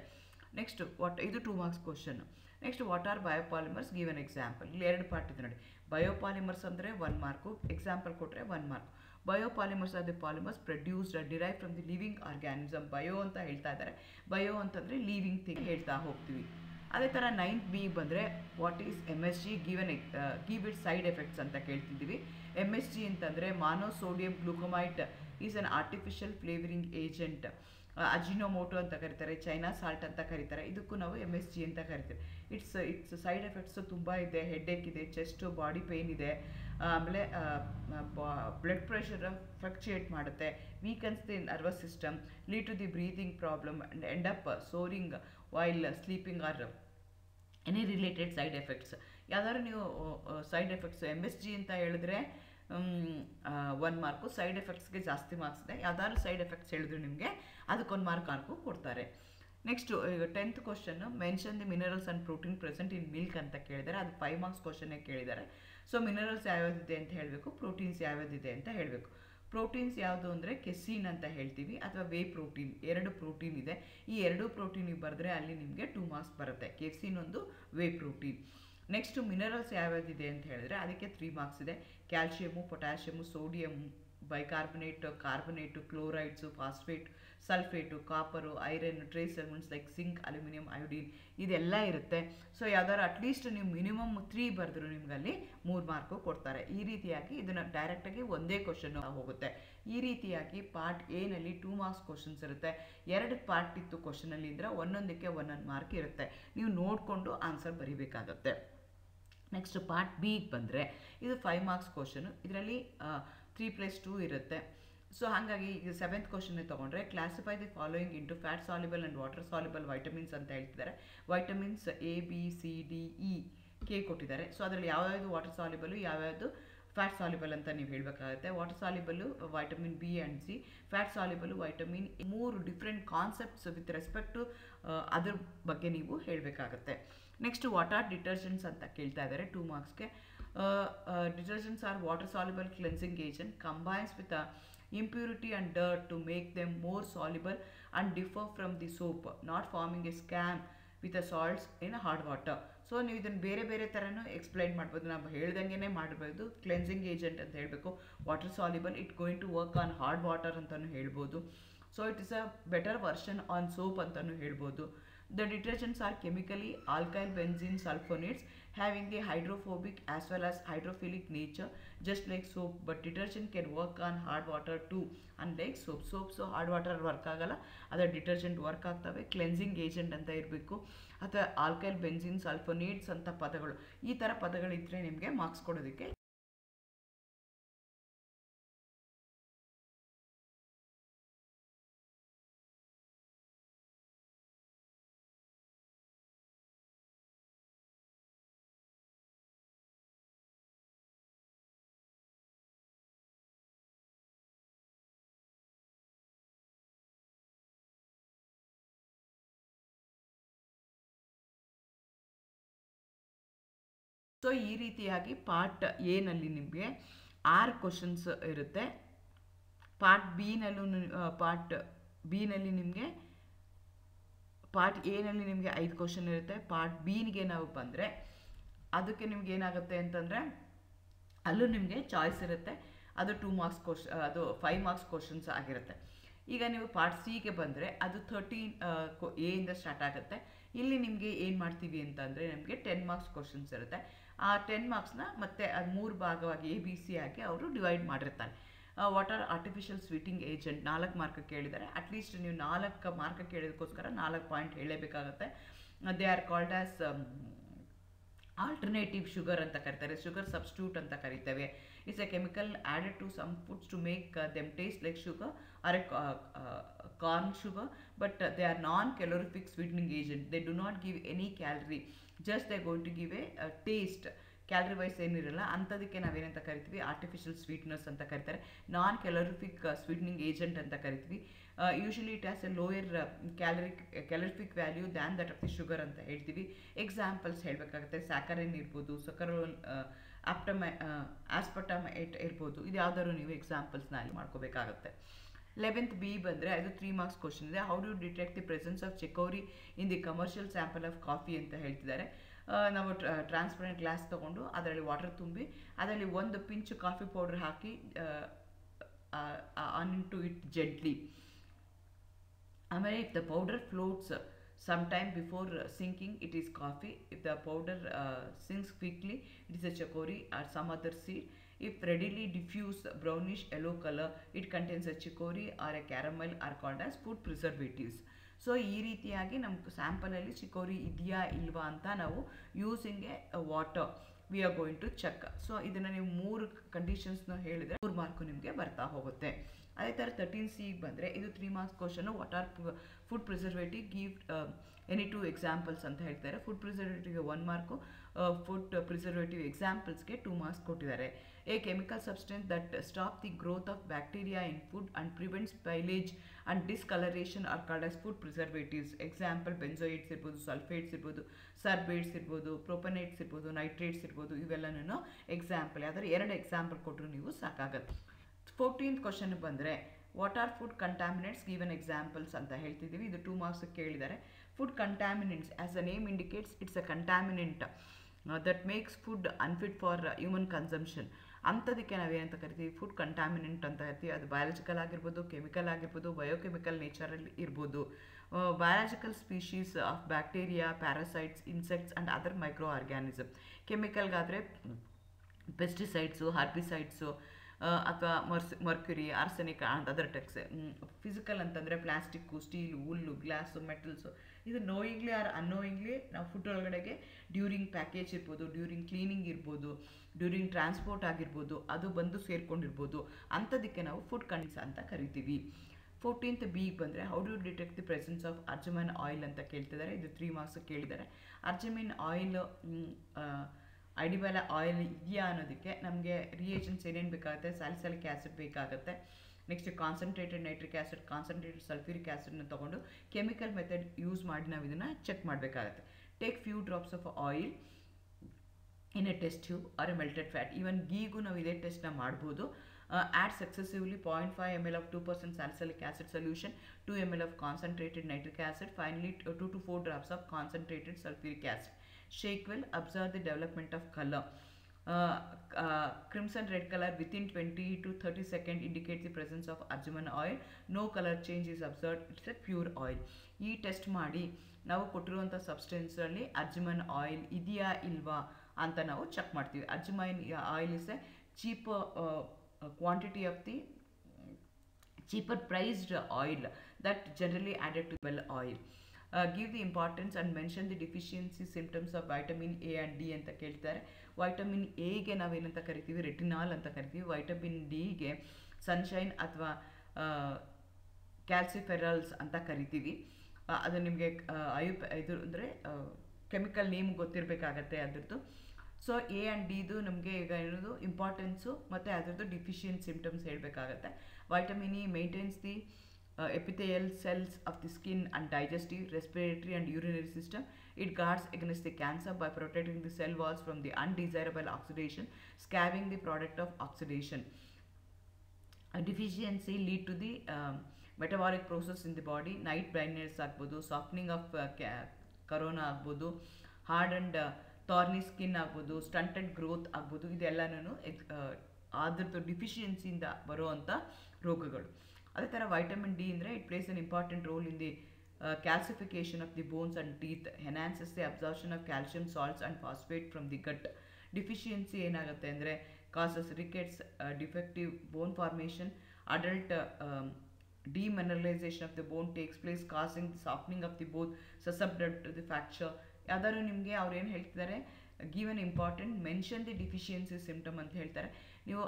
ನೆಕ್ಸ್ಟ್ ವಾಟ್ ಇದು two marks question next what are biopolymers give an example ಇಲ್ಲಿ ಎರಡು ಪಾರ್ಟ್ ಇದೆ ನೋಡಿ. ಬಯೋಪಾಲಿಮರ್ಸ್ ಅಂದರೆ ಒನ್ ಮಾರ್ಕು ಎಕ್ಸಾಂಪಲ್ ಕೊಟ್ಟರೆ one mark biopolymers are the polymers produced derive from the living organism bio ಅಂತ ಹೇಳ್ತಾ ಇದ್ದಾರೆ. ಬಯೋ ಅಂತಂದರೆ ಲಿವಿಂಗ್ ಥಿಂಗ್ ಹೇಳ್ತಾ ಹೋಗ್ತೀವಿ. ಅದೇ ಥರ ನೈನ್ತ್ ಬಿ ಬಂದರೆ what is M S G given give it side effects ಅಂತ ಕೇಳ್ತಿದ್ದೀವಿ. ಎಂ ಎಸ್ ಜಿ ಅಂತಂದರೆ monosodium glutamate is an artificial flavouring agent Ajinomoto ಅಂತ ಕರೀತಾರೆ ಚೈನಾ ಸಾಲ್ಟ್ ಅಂತ ಕರೀತಾರೆ. ಇದಕ್ಕೂ ನಾವು ಎಂ ಎಸ್ ಜಿ ಅಂತ ಕರಿತೀವಿ. ಇಟ್ಸ್ ಇಟ್ಸ್ ಸೈಡ್ ಎಫೆಕ್ಟ್ಸು ತುಂಬ ಇದೆ. ಹೆಡ್ಏಕ್ ಇದೆ ಚೆಸ್ಟು ಬಾಡಿ ಪೇಯ್ನ್ ಇದೆ. ಆಮೇಲೆ ಬ್ಲಡ್ ಪ್ರೆಷರ್ ಫ್ಲಕ್ಚುಯೇಟ್ ಮಾಡುತ್ತೆ. Weakens the nervous system lead to the breathing problem and end up snoring while sleeping or any related side effects ಯಾವ್ದಾದ್ರು ನೀವು side effects M S G ಅಂತ ಹೇಳಿದ್ರೆ one mark side ಎಫೆಕ್ಟ್ಸ್ಗೆ ಜಾಸ್ತಿ marks ಇದೆ. ಯಾವ್ದಾದ್ರು side effects ಹೇಳಿದ್ರು ನಿಮಗೆ ಅದಕ್ಕೊಂದು ಮಾರ್ಕ್ ಮಾರ್ಕು ಕೊಡ್ತಾರೆ. ನೆಕ್ಸ್ಟು ಈಗ tenth question mention the minerals and protein present in milk ಅಂತ ಕೇಳಿದ್ದಾರೆ ಅದು ಫೈವ್ ಮಾರ್ಕ್ಸ್ ಕ್ವಶನ್ನೇ ಕೇಳಿದ್ದಾರೆ ಸೊ ಮಿನರಲ್ಸ್ ಯಾವ್ಯಾವ್ದಿದೆ ಅಂತ ಹೇಳಬೇಕು ಪ್ರೋಟೀನ್ಸ್ ಯಾವ್ಯಾವ್ದಿದೆ ಅಂತ ಹೇಳಬೇಕು. ಪ್ರೋಟೀನ್ಸ್ ಯಾವುದು ಅಂದರೆ ಕೆಸೀನ್ ಅಂತ ಹೇಳ್ತೀವಿ, ಅಥವಾ ವೇ ಪ್ರೋಟೀನ್ ಎರಡು ಪ್ರೋಟೀನ್ ಇದೆ. ಈ ಎರಡು ಪ್ರೋಟೀನ್ ಬರೆದ್ರೆ ಅಲ್ಲಿ ನಿಮಗೆ ಟೂ ಮಾರ್ಕ್ಸ್ ಬರುತ್ತೆ. ಕೆಸೀನ್ ಒಂದು ವೇ ಪ್ರೋಟೀನ್ ನೆಕ್ಸ್ಟು ಮಿನರಲ್ಸ್ ಯಾವ್ಯಾವ್ದಿದೆ ಅಂತ ಹೇಳಿದ್ರೆ ಅದಕ್ಕೆ ತ್ರೀ ಮಾರ್ಕ್ಸ್ ಇದೆ. Calcium potassium sodium bicarbonate carbonate chlorides phosphate sulphate copper iron trace elements like zinc aluminium iodine ಇದೆಲ್ಲ ಇರುತ್ತೆ. ಸೊ ಯಾವ್ದಾದ್ರು ಅಟ್ಲೀಸ್ಟ್ ನೀವು ಮಿನಿಮಮ್ ತ್ರೀ ಬರೆದ್ರು ನಿಮ್ಗೆ ಅಲ್ಲಿ ಮೂರು ಮಾರ್ಕು ಕೊಡ್ತಾರೆ. ಈ ರೀತಿಯಾಗಿ ಇದನ್ನು ಡೈರೆಕ್ಟಾಗಿ ಒಂದೇ ಕ್ವಶನ್ ಹೋಗುತ್ತೆ. ಈ ರೀತಿಯಾಗಿ ಪಾರ್ಟ್ ಎನಲ್ಲಿ ಟೂ ಮಾರ್ಕ್ಸ್ ಕ್ವಶನ್ಸ್ ಇರುತ್ತೆ. ಎರಡು ಪಾರ್ಟ್ ಇತ್ತು ಕ್ವಶನಲ್ಲಿ ಇದ್ದರೆ ಒಂದೊಂದಕ್ಕೆ ಒಂದೊಂದು ಮಾರ್ಕ್ ಇರುತ್ತೆ. ನೀವು ನೋಡಿಕೊಂಡು ಆನ್ಸರ್ ಬರಿಬೇಕಾಗುತ್ತೆ. ನೆಕ್ಸ್ಟ್ ಪಾರ್ಟ್ ಬಿಗೆ ಬಂದರೆ, ಇದು ಫೈವ್ ಮಾರ್ಕ್ಸ್ ಕ್ವಶನು ಇದರಲ್ಲಿ ತ್ರೀ ಪ್ಲಸ್ ಟೂ ಇರುತ್ತೆ. ಸೊ ಹಾಗಾಗಿ ಈಗ ಸೆವೆಂತ್ ಕ್ವಶನ್ ತೊಗೊಂಡ್ರೆ classify the following into fat soluble and water soluble vitamins ಅಂತ ಹೇಳ್ತಿದ್ದಾರೆ. Vitamins A B C D E K ಕೊಟ್ಟಿದ್ದಾರೆ. ಸೊ ಅದರಲ್ಲಿ ಯಾವ್ಯಾವುದು ವಾಟರ್ ಸಾಲಿಬಲು ಯಾವ್ಯಾವುದು ಫ್ಯಾಟ್ ಸಾಲಿಬಲ್ ಅಂತ ನೀವು ಹೇಳಬೇಕಾಗುತ್ತೆ. Water soluble vitamin B and C fat soluble vitamin ಮೂರು different concepts with respect to ಅದ್ರ ಬಗ್ಗೆ ನೀವು ಹೇಳಬೇಕಾಗತ್ತೆ. ನೆಕ್ಸ್ಟ್ ವಾಟ್ ಆರ್ ಡಿಟರ್ಜೆಂಟ್ಸ್ ಅಂತ ಕೇಳ್ತಾ ಇದ್ದಾರೆ two ಮಾರ್ಕ್ಸ್ಗೆ detergents are water soluble cleansing agent combines with impurity and dirt to make them more soluble and differ from the soap, not forming a scam with the salts in hard water. So ನೀವು ಇದನ್ನು ಬೇರೆ ಬೇರೆ ಥರನೂ explain ಮಾಡ್ಬೋದು. ನಾವು ಹೇಳ್ದಂಗೆ ಮಾಡಬಹುದು cleansing agent ಅಂತ ಹೇಳಬೇಕು. Water soluble it going to work on hard water ಅಂತಲೂ ಹೇಳ್ಬೋದು. So it is a better version on soap ಅಂತಲೂ ಹೇಳ್ಬೋದು. The detergents are chemically alkyl benzene sulphonates having a hydrophobic as well as hydrophilic nature just like soap but detergent can work on hard water too unlike soap soap so hard water work work ಆಗಲ್ಲ ಅದರ detergent work cleansing agent anta irbeku ಇರಬೇಕು alkyl benzene sulfonates anta padagalu ee tara padagalu idre nimge marks ಕೊಡೋದಕ್ಕೆ so ಈ ರೀತಿಯಾಗಿ part ಎನಲ್ಲಿ ನಿಮಗೆ ಆರು questions ಇರುತ್ತೆ. ಪಾರ್ಟ್ ಬಿನಲ್ಲೂ ಪಾರ್ಟ್ ಬಿನಲ್ಲಿ ನಿಮಗೆ ಪಾರ್ಟ್ ಎನಲ್ಲಿ ನಿಮಗೆ ಐದು ಕ್ವಶನ್ ಇರುತ್ತೆ. ಪಾರ್ಟ್ ಬಿನಿಗೆ ನಾವು ಬಂದರೆ ಅದಕ್ಕೆ ನಿಮ್ಗೆ ಏನಾಗುತ್ತೆ ಅಂತಂದರೆ ಅಲ್ಲೂ ನಿಮಗೆ ಚಾಯ್ಸ್ ಇರುತ್ತೆ. ಅದು ಟೂ ಮಾರ್ಕ್ಸ್ ಕ್ವಶ್ ಅದು ಫೈವ್ ಮಾರ್ಕ್ಸ್ ಕ್ವಶನ್ಸ್ ಆಗಿರುತ್ತೆ. ಈಗ ನೀವು ಪಾರ್ಟ್ ಸಿಗೆ ಬಂದರೆ ಅದು ಥರ್ಟೀನ್ ಎ ಇಂದ ಸ್ಟಾರ್ಟ್ ಆಗುತ್ತೆ. ಇಲ್ಲಿ ನಿಮಗೆ ಏನು ಮಾಡ್ತೀವಿ ಅಂತಂದರೆ ನಿಮಗೆ ಟೆನ್ ಮಾರ್ಕ್ಸ್ ಕ್ವಶನ್ಸ್ ಇರುತ್ತೆ. ಆ ಟೆನ್ ಮಾರ್ಕ್ಸ್ನ ಮತ್ತೆ ಅದು ಮೂರು ಭಾಗವಾಗಿ ಎ ಬಿ ಸಿ ಆಗಿ ಅವರು ಡಿವೈಡ್ ಮಾಡಿರ್ತಾರೆ. What are artificial sweetening agent ನಾಲ್ಕು ಮಾರ್ಕ್ ಕೇಳಿದ್ದಾರೆ. ಅಟ್ಲೀಸ್ಟ್ ನೀವು ನಾಲ್ಕು ಮಾರ್ಕ್ ಕೇಳಿದಕ್ಕೋಸ್ಕರ ನಾಲ್ಕು point ಹೇಳಬೇಕಾಗತ್ತೆ. They are called as alternative sugar ಅಂತ ಕರಿತಾರೆ. ಶುಗರ್ ಸಬ್ಸ್ಟ್ಯೂಟ್ ಅಂತ ಕರಿತೇವೆ. It's a chemical added to some foods to make them taste like sugar or a corn sugar but they are non calorific sweetening agent they do not give any calorie just they going to give a taste calorie wise ಏನಿರಲ್ಲ ಅಂಥದಕ್ಕೆ ನಾವೇನಂತ ಕರಿತೀವಿ? Artificial sweetness ಅಂತ ಕರಿತಾರೆ. ನಾನ್ calorific sweetening agent ಅಂತ ಕರಿತೀವಿ. Usually it as a lower calorie calorific value than that of the sugar ಅಂತ ಹೇಳ್ತೀವಿ. ಎಕ್ಸಾಂಪಲ್ಸ್ ಹೇಳಬೇಕಾಗುತ್ತೆ. ಸ್ಯಾಕರಿನ್ ಇರ್ಬೋದು ಸಕರೋಲ್ ಆಸ್ಪಟಮ್ ಏಟ್ ಇರ್ಬೋದು. ಇದು ಯಾವ್ದಾದ್ರು ನೀವು ಎಕ್ಸಾಂಪಲ್ಸ್ನ ಅಲ್ಲಿ ಮಾಡ್ಕೋಬೇಕಾಗತ್ತೆ. ಲೆವೆಂತ್ ಬಿ ಬಂದರೆ ಅದು ತ್ರೀ ಮಾರ್ಕ್ಸ್ ಕ್ವಶನ್ ಇದೆ. How do detect the presence of chicory in the commercial sample of coffee ಅಂತ ಹೇಳ್ತಿದ್ದಾರೆ. ನಾವು ಟ್ರಾನ್ಸ್ಪರೆಂಟ್ ಗ್ಲಾಸ್ ತೊಗೊಂಡು ಅದರಲ್ಲಿ ವಾಟರ್ ತುಂಬಿ, ಅದರಲ್ಲಿ ಒಂದು ಪಿಂಚ್ ಕಾಫಿ ಪೌಡರ್ ಹಾಕಿ ಇನ್ ಟು ಇಟ್ ಜೆಂಟ್ಲಿ ಆಮೇಲೆ if the powder floats some time before sinking it is coffee if the powder sinks quickly it is a chicory or some other seed if readily diffuse brownish yellow colour it contains a chicory or a caramel are called as food preservatives so ಈ ರೀತಿಯಾಗಿ ನಮ್ಮ ಸ್ಯಾಂಪಲಲ್ಲಿ chicory ಇದೆಯಾ ಇಲ್ವಾ ಅಂತ ನಾವು using a water we are going to check so ಇದನ್ನು ನೀವು ಮೂರು ಕಂಡೀಷನ್ಸ್ನ ಹೇಳಿದರೆ ಮೂರು ಮಾರ್ಕು ನಿಮಗೆ ಬರ್ತಾ ಹೋಗುತ್ತೆ. ಅದೇ ಥರ ತರ್ಟೀನ್ ಸಿಗೆ ಬಂದರೆ ಇದು three marks question what are food preservative give any two examples ಅಂತ ಹೇಳ್ತಾರೆ. ಫುಡ್ ಪ್ರಿಸರ್ವೇಟಿವ್ಗೆ ಒನ್ ಮಾರ್ಕು ಫುಡ್ ಪ್ರಿಸರ್ವೇಟಿವ್ ಎಕ್ಸಾಂಪಲ್ಸ್ಗೆ ಟೂ ಮಾರ್ಕ್ಸ್ ಕೊಟ್ಟಿದ್ದಾರೆ. A chemical substance that stop the growth of bacteria in food and prevents spoilage and discoloration are called as food preservatives example benzoates ಇರ್ಬೋದು sulphates ಇರ್ಬೋದು sorbates ಇರ್ಬೋದು ಪ್ರೊಪನೇಟ್ಸ್ ಇರ್ಬೋದು nitrates ಇರ್ಬೋದು ಇವೆಲ್ಲನೂ example ಯಾವ್ದಾದ್ರು ಎರಡು ಎಕ್ಸಾಂಪಲ್ ಕೊಟ್ಟರು ನೀವು ಸಾಕಾಗತ್ತೆ. ಫೋರ್ಟೀನ್ತ್ ಕ್ವಶನ್ ಬಂದರೆ what are food contaminants given examples ಅಂತ ಹೇಳ್ತಿದ್ದೀವಿ. ಇದು ಟೂ ಮಾರ್ಕ್ಸ್ ಕೇಳಿದ್ದಾರೆ. Food contaminants as a name indicates it's a contaminant that makes food unfit for human consumption ಅಂಥದಕ್ಕೆ ನಾವೇನಂತ ಕರಿತೀವಿ? ಫುಡ್ ಕಂಟಾಮಿನೆಂಟ್ ಅಂತ ಕರಿತೀವಿ. ಅದು ಬಯಾಲಜಿಕಲ್ ಆಗಿರ್ಬೋದು ಕೆಮಿಕಲ್ ಆಗಿರ್ಬೋದು ಬಯೋಕೆಮಿಕಲ್ ನೇಚರಲ್ಲಿ ಇರ್ಬೋದು. Biological species of bacteria parasites insects and other micro organism ಕೆಮಿಕಲ್ಗಾದರೆ pesticides herbicides ಅಥವಾ ಮರ್ಸ್ ಮರ್ಕ್ಯುರಿ ಆರ್ಸೆನಿಕ್ ಅಂಡ್ ಅದರ್ ಟೆಕ್ಸ್ ಫಿಸಿಕಲ್ ಅಂತಂದರೆ ಪ್ಲಾಸ್ಟಿಕ್ಕು ಸ್ಟೀಲು ಹುಲ್ಲು ಗ್ಲಾಸು ಮೆಟಲ್ಸು ಇದು ನೋಯಿಂಗ್ಲಿ ಆರ್ ಅನ್ನೋಯಿಂಗ್ಲಿ ನಾವು ಫುಡ್ ಒಳಗಡೆಗೆ ಡ್ಯೂರಿಂಗ್ ಪ್ಯಾಕೇಜ್ ಇರ್ಬೋದು ಡ್ಯೂರಿಂಗ್ ಕ್ಲೀನಿಂಗ್ ಇರ್ಬೋದು. ಡ್ಯೂರಿಂಗ್ ಟ್ರಾನ್ಸ್ಪೋರ್ಟ್ ಆಗಿರ್ಬೋದು, ಅದು ಬಂದು ಸೇರಿಕೊಂಡಿರ್ಬೋದು, ಅಂಥದಕ್ಕೆ ನಾವು ಫುಡ್ ಕಣ್ಸ್ ಅಂತ ಕರಿತೀವಿ. ಫೋರ್ಟೀನ್ತ್ ಬಿ ಬಂದರೆ how do detect the presence of argemone oil ಅಂತ ಕೇಳ್ತಿದ್ದಾರೆ. ಇದು ತ್ರೀ ಮಾರ್ಕ್ಸ್ ಕೇಳಿದ್ದಾರೆ. ಅರ್ಜಮಿನ್ ಆಯಿಲ್ ಐಡಿಬಲ ಆಯಿಲ್ ಇದೆಯಾ ಅನ್ನೋದಕ್ಕೆ ನಮಗೆ ರಿಯೇಷನ್ಸ್ ಏನೇನು ಬೇಕಾಗುತ್ತೆ? ಸ್ಯಾಲಿಸಲಿಕ್ ಆ್ಯಸಿಡ್ ಬೇಕಾಗುತ್ತೆ. Next concentrated nitric acid concentrated sulphuric ಆ್ಯಸಿಡ್ನ ತೊಗೊಂಡು ಕೆಮಿಕಲ್ ಮೆಥಡ್ ಯೂಸ್ ಮಾಡಿ ನಾವು ಇದನ್ನು ಚೆಕ್ ಮಾಡಬೇಕಾಗತ್ತೆ. Take few drops of oil in a test tube or a melted fat. Even ಗೀಗೂ ನಾವು ಇದೇ ಟೆಸ್ಟ್ನ ಮಾಡ್ಬೋದು. Add successively point five M L of two percent salicylic acid solution two M L of concentrated nitric acid finally two to four drops of concentrated sulphuric acid shake well observe the development of colour crimson red red color within 20 to 30 second indicates the presence of arjuman oil. No color change is observed. It's a pure oil. ಈ test ಮಾಡಿ ನಾವು ಕೊಟ್ಟಿರುವಂಥ ಸಬ್ಸ್ಟೆನ್ಸಲ್ಲಿ ಅರ್ಜುಮನ್ oil ಇದೆಯಾ ಇಲ್ವಾ ಅಂತ ನಾವು check ಮಾಡ್ತೀವಿ. Argemone oil is a cheap quantity of the cheaper priced oil that generally added to well oil. Uh, give the importance and mention the deficiency symptoms of vitamin A and D ಅಂತ ಕೇಳ್ತಾರೆ. Vitamin ಎಗೆ ನಾವೇನಂತ ಕರಿತೀವಿ? Retinol ಅಂತ ಕರಿತೀವಿ. Vitamin ಡಿಗೆ sunshine ಅಥವಾ ಕ್ಯಾಲ್ಸಿಫೆರಲ್ಸ್ ಅಂತ ಕರಿತೀವಿ. ಅದು ನಿಮಗೆ ಆಯು ಇದು ಅಂದರೆ ಕೆಮಿಕಲ್ ನೇಮ್ ಗೊತ್ತಿರಬೇಕಾಗತ್ತೆ ಅದ್ರದ್ದು. ಸೊ ಎ ಆ್ಯಂಡ್ ಡಿದು ನಮಗೆ ಈಗ ಏನದು ಇಂಪಾರ್ಟೆನ್ಸು ಮತ್ತು ಅದರದ್ದು deficient symptoms ಹೇಳಬೇಕಾಗತ್ತೆ vitamin E maintains the uh, of the skin and digestive, respiratory and urinary system. It guards against the cancer by protecting the cell walls from the undesirable oxidation, scavenging the product of oxidation. A deficiency lead to the um, metabolic process in the body, night blindness ಆಗ್ಬೋದು softening of cornea ಆಗ್ಬೋದು hard and thorny skin ಆಗ್ಬೋದು stunted growth ಆಗ್ಬೋದು, ಇದೆಲ್ಲನೂ ಅದ್ರದ್ದು ಡಿಫಿಷಿಯನ್ಸಿಯಿಂದ ಬರುವಂಥ ರೋಗಗಳು. ಅದೇ ಥರ ವೈಟಮಿನ್ ಡಿ ಅಂದರೆ it plays an important role in the calcification of the bones and teeth enhances the absorption of calcium salts and phosphate from the gut deficiency ಏನಾಗುತ್ತೆ ಅಂದರೆ causes rickets defective bone formation adult demineralisation of the bone takes place causing softening of the bone subjected to the fracture ಯಾವ್ದಾದ್ರು ನಿಮಗೆ ಅವ್ರು ಏನು ಹೇಳ್ತಿದ್ದಾರೆ given important mention the deficiency symptom ಅಂತ ಹೇಳ್ತಾರೆ. ನೀವು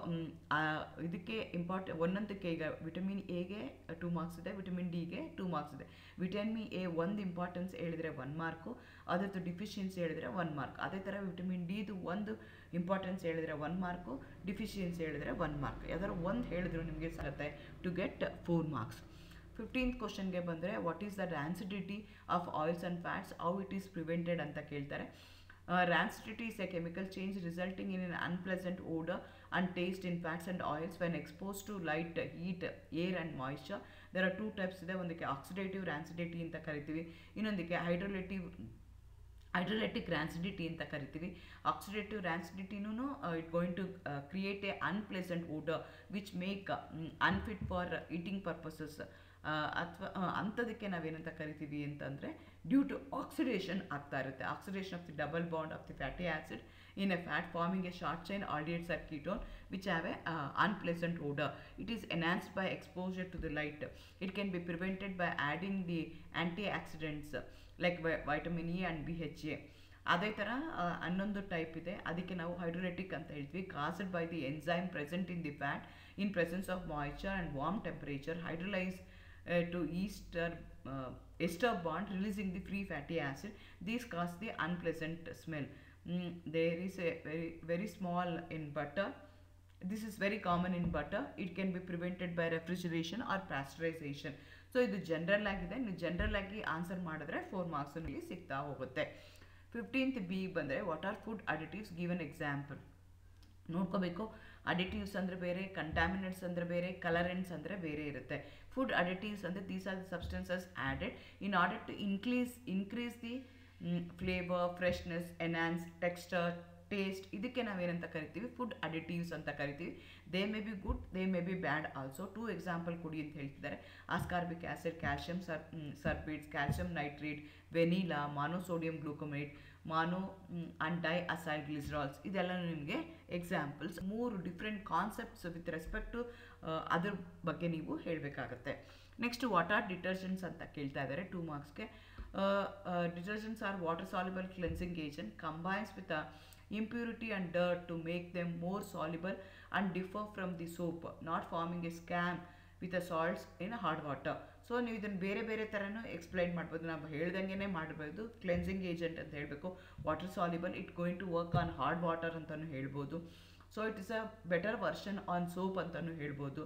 ಇದಕ್ಕೆ ಇಂಪಾರ್ಟೆ ಒಂದೊಂದಕ್ಕೆ ಈಗ ವಿಟಮಿನ್ ಎಗೆ ಟೂ ಮಾರ್ಕ್ಸ್ ಇದೆ ವಿಟಮಿನ್ ಡಿಗೆ ಟೂ ಮಾರ್ಕ್ಸ್ ಇದೆ. ವಿಟಮಿನ್ ಎ ಒಂದು ಇಂಪಾರ್ಟೆನ್ಸ್ ಹೇಳಿದರೆ ಒನ್ ಮಾರ್ಕು ಅದರದ್ದು ಡಿಫಿಷಿಯನ್ಸಿ ಹೇಳಿದರೆ ಒನ್ ಮಾರ್ಕ್ ಅದೇ ಥರ ವಿಟಮಿನ್ ಡಿದು ಒಂದು ಇಂಪಾರ್ಟೆನ್ಸ್ ಹೇಳಿದರೆ ಒನ್ ಮಾರ್ಕು ಡಿಫಿಷಿಯನ್ಸಿ ಹೇಳಿದರೆ ಒನ್ ಮಾರ್ಕ್ ಯಾವ್ದಾದ್ರು ಒಂದು ಹೇಳಿದ್ರು ನಿಮಗೆ ಸಿಗುತ್ತೆ to get four marks fifteenth ಕ್ವಶನ್ಗೆ ಬಂದರೆ what is the rancidity of oils and fats how it is prevented ಅಂತ ಕೇಳ್ತಾರೆ. Rancidity is a chemical change resulting in an unpleasant odour and taste in fats and oils when exposed to light, heat, air and moisture. There are two types ಇದೆ. ಒಂದಕ್ಕೆ oxidative rancidity ಅಂತ ಕರಿತೀವಿ. ಇನ್ನೊಂದಕ್ಕೆ ಹೈಡ್ರೋಲೇಟಿವ್ ಹೈಡ್ರೋಲೆಟಿಕ್ rancidity ಅಂತ ಕರಿತೀವಿ. Oxidative ರ್ಯಾನ್ಸಿಡಿಟಿನೂ it going to create a unpleasant odour which make unfit for eating purposes ಅಥವಾ ಅಂಥದಕ್ಕೆ ನಾವೇನಂತ ಕರಿತೀವಿ ಅಂತಂದರೆ ಡ್ಯೂ ಟು ಆಕ್ಸಿಡೇಷನ್ ಆಗ್ತಾ ಇರುತ್ತೆ. Oxidation of the double bond of the fatty acid in a fat forming a short chain aldehydes or ketone which have a unpleasant odour it is enhanced by exposure to the light it can be prevented by adding the antioxidants like vitamin E and B H A ಅದೇ ಥರ ಹನ್ನೊಂದು type ಇದೆ. ಅದಕ್ಕೆ ನಾವು hydrolytic ಅಂತ ಹೇಳ್ತೀವಿ. Caused by the enzyme present in the fat in presence of moisture and warm temperature hydrolyse to ester uh, ester bond releasing the free fatty acid these cause the unpleasant smell Mm, there is a very very small in butter this is very common in butter it can be prevented by refrigeration or pasteurization so ಇದು general ಆಗಿದೆ ನೀವು general ಆಗಿ answer ಮಾಡಿದ್ರೆ four marks ನಿಮಗೆ ಸಿಗ್ತಾ ಹೋಗುತ್ತೆ fifteenth B ಬಂದರೆ what are food additives given example ನೋಡ್ಕೋಬೇಕು ಅಡಿಟಿವ್ಸ್ ಅಂದರೆ ಬೇರೆ ಕಂಟ್ಯಾಮಿನೆಂಟ್ಸ್ ಅಂದರೆ ಬೇರೆ ಕಲರೆಂಟ್ಸ್ ಅಂದರೆ ಬೇರೆ ಇರುತ್ತೆ ಫುಡ್ ಅಡಿಟಿವ್ಸ್ ಅಂದರೆ these are substances added in order to increase increase the flavour freshness enhance texture taste ಇದಕ್ಕೆ ನಾವೇನಂತ ಕರಿತೀವಿ? ಫುಡ್ ಅಡಿಟಿವ್ಸ್ ಅಂತ ಕರಿತೀವಿ. They may be good they may be bad also two example ಕೊಡಿ ಅಂತ ಹೇಳ್ತಿದ್ದಾರೆ. Ascorbic acid calcium sir sorbates calcium nitrate vanilla monosodium glutamate mono and di glycerols ಇದೆಲ್ಲ ನಿಮಗೆ ಎಕ್ಸಾಂಪಲ್ಸ್ ಮೂರು different concepts with respect to ಅದ್ರ ಬಗ್ಗೆ ನೀವು ಹೇಳಬೇಕಾಗತ್ತೆ. ನೆಕ್ಸ್ಟ್ ವಾಟ್ ಆರ್ ಡಿಟರ್ಜೆಂಟ್ಸ್ ಅಂತ ಕೇಳ್ತಾ ಇದ್ದಾರೆ two ಮಾರ್ಕ್ಸ್ಗೆ detergents are water soluble cleansing agent combines with a impurity and dirt to make them more soluble and differ from the soap not forming a scam with a salts in hard water so ನೀವು ಇದನ್ನು ಬೇರೆ ಬೇರೆ ಥರನೂ explain ಮಾಡ್ಬೋದು. ನಾವು ಹೇಳ್ದಂಗೆ ಮಾಡಬಹುದು cleansing agent ಅಂತ ಹೇಳಬೇಕು. Water soluble it going to work on hard water ಅಂತಲೂ ಹೇಳ್ಬೋದು. So it is a better version on soap ಅಂತಲೂ ಹೇಳ್ಬೋದು.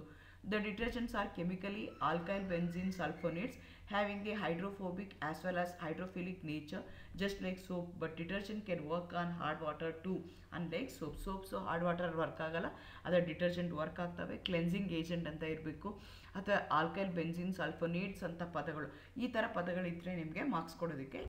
The detergents are chemically alkyl benzene sulphonates the hydrophobic as well well hydrophilic nature just like soap but detergent can work on hard water too on like soap soap so hard water work ಆಗಲ್ಲ ಅದರ detergent work ಆಗ್ತವೆ. Cleansing agent ಅಂತ ಇರಬೇಕು. ಅಥವಾ alkyl benzene sulphonates ಅಂತ ಪದಗಳು. ಈ ಥರ ಪದಗಳಿದ್ದರೆ ನಿಮಗೆ ಮಾರ್ಕ್ಸ್ ಕೊಡೋದಕ್ಕೆ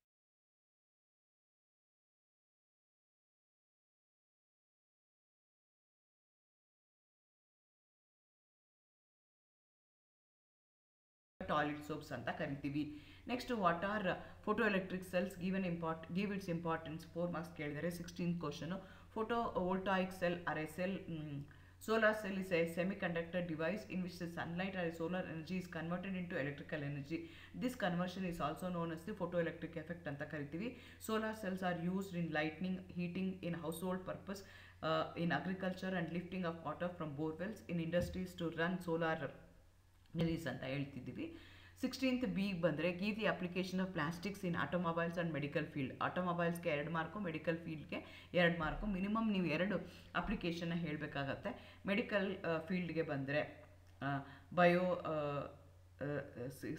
ಟಾಯ್ಲೆಟ್ ಸೋಪ್ಸ್ ಅಂತ ಕರಿತೀವಿ next what are photo electric cells given import give its importance four marks ಕೇಳಿದರೆ sixteen question photo voltaic cell are a cell solar cell is a semiconductor device in which the sunlight or solar energy is converted into electrical energy this conversion is also known as the photoelectric effect ಅಂತ ಕರಿತೀವಿ solar cells are used in lightning heating in household purpose uh, in agriculture and lifting of water from borewells in industries to run solar release ಅಂತ ಹೇಳ್ತಿದ್ದೀವಿ sixteenth B ಬಂದರೆ give the application of plastics in automobiles and medical field ಆಟೋಮೊಬೈಲ್ಸ್ಗೆ ಎರಡು mark medical ಫೀಲ್ಡ್ಗೆ ಎರಡು mark minimum ನೀವು ಎರಡು ಅಪ್ಲಿಕೇಶನ್ನ ಹೇಳಬೇಕಾಗತ್ತೆ. Medical ಫೀಲ್ಡ್ಗೆ ಬಂದರೆ ಬಯೋ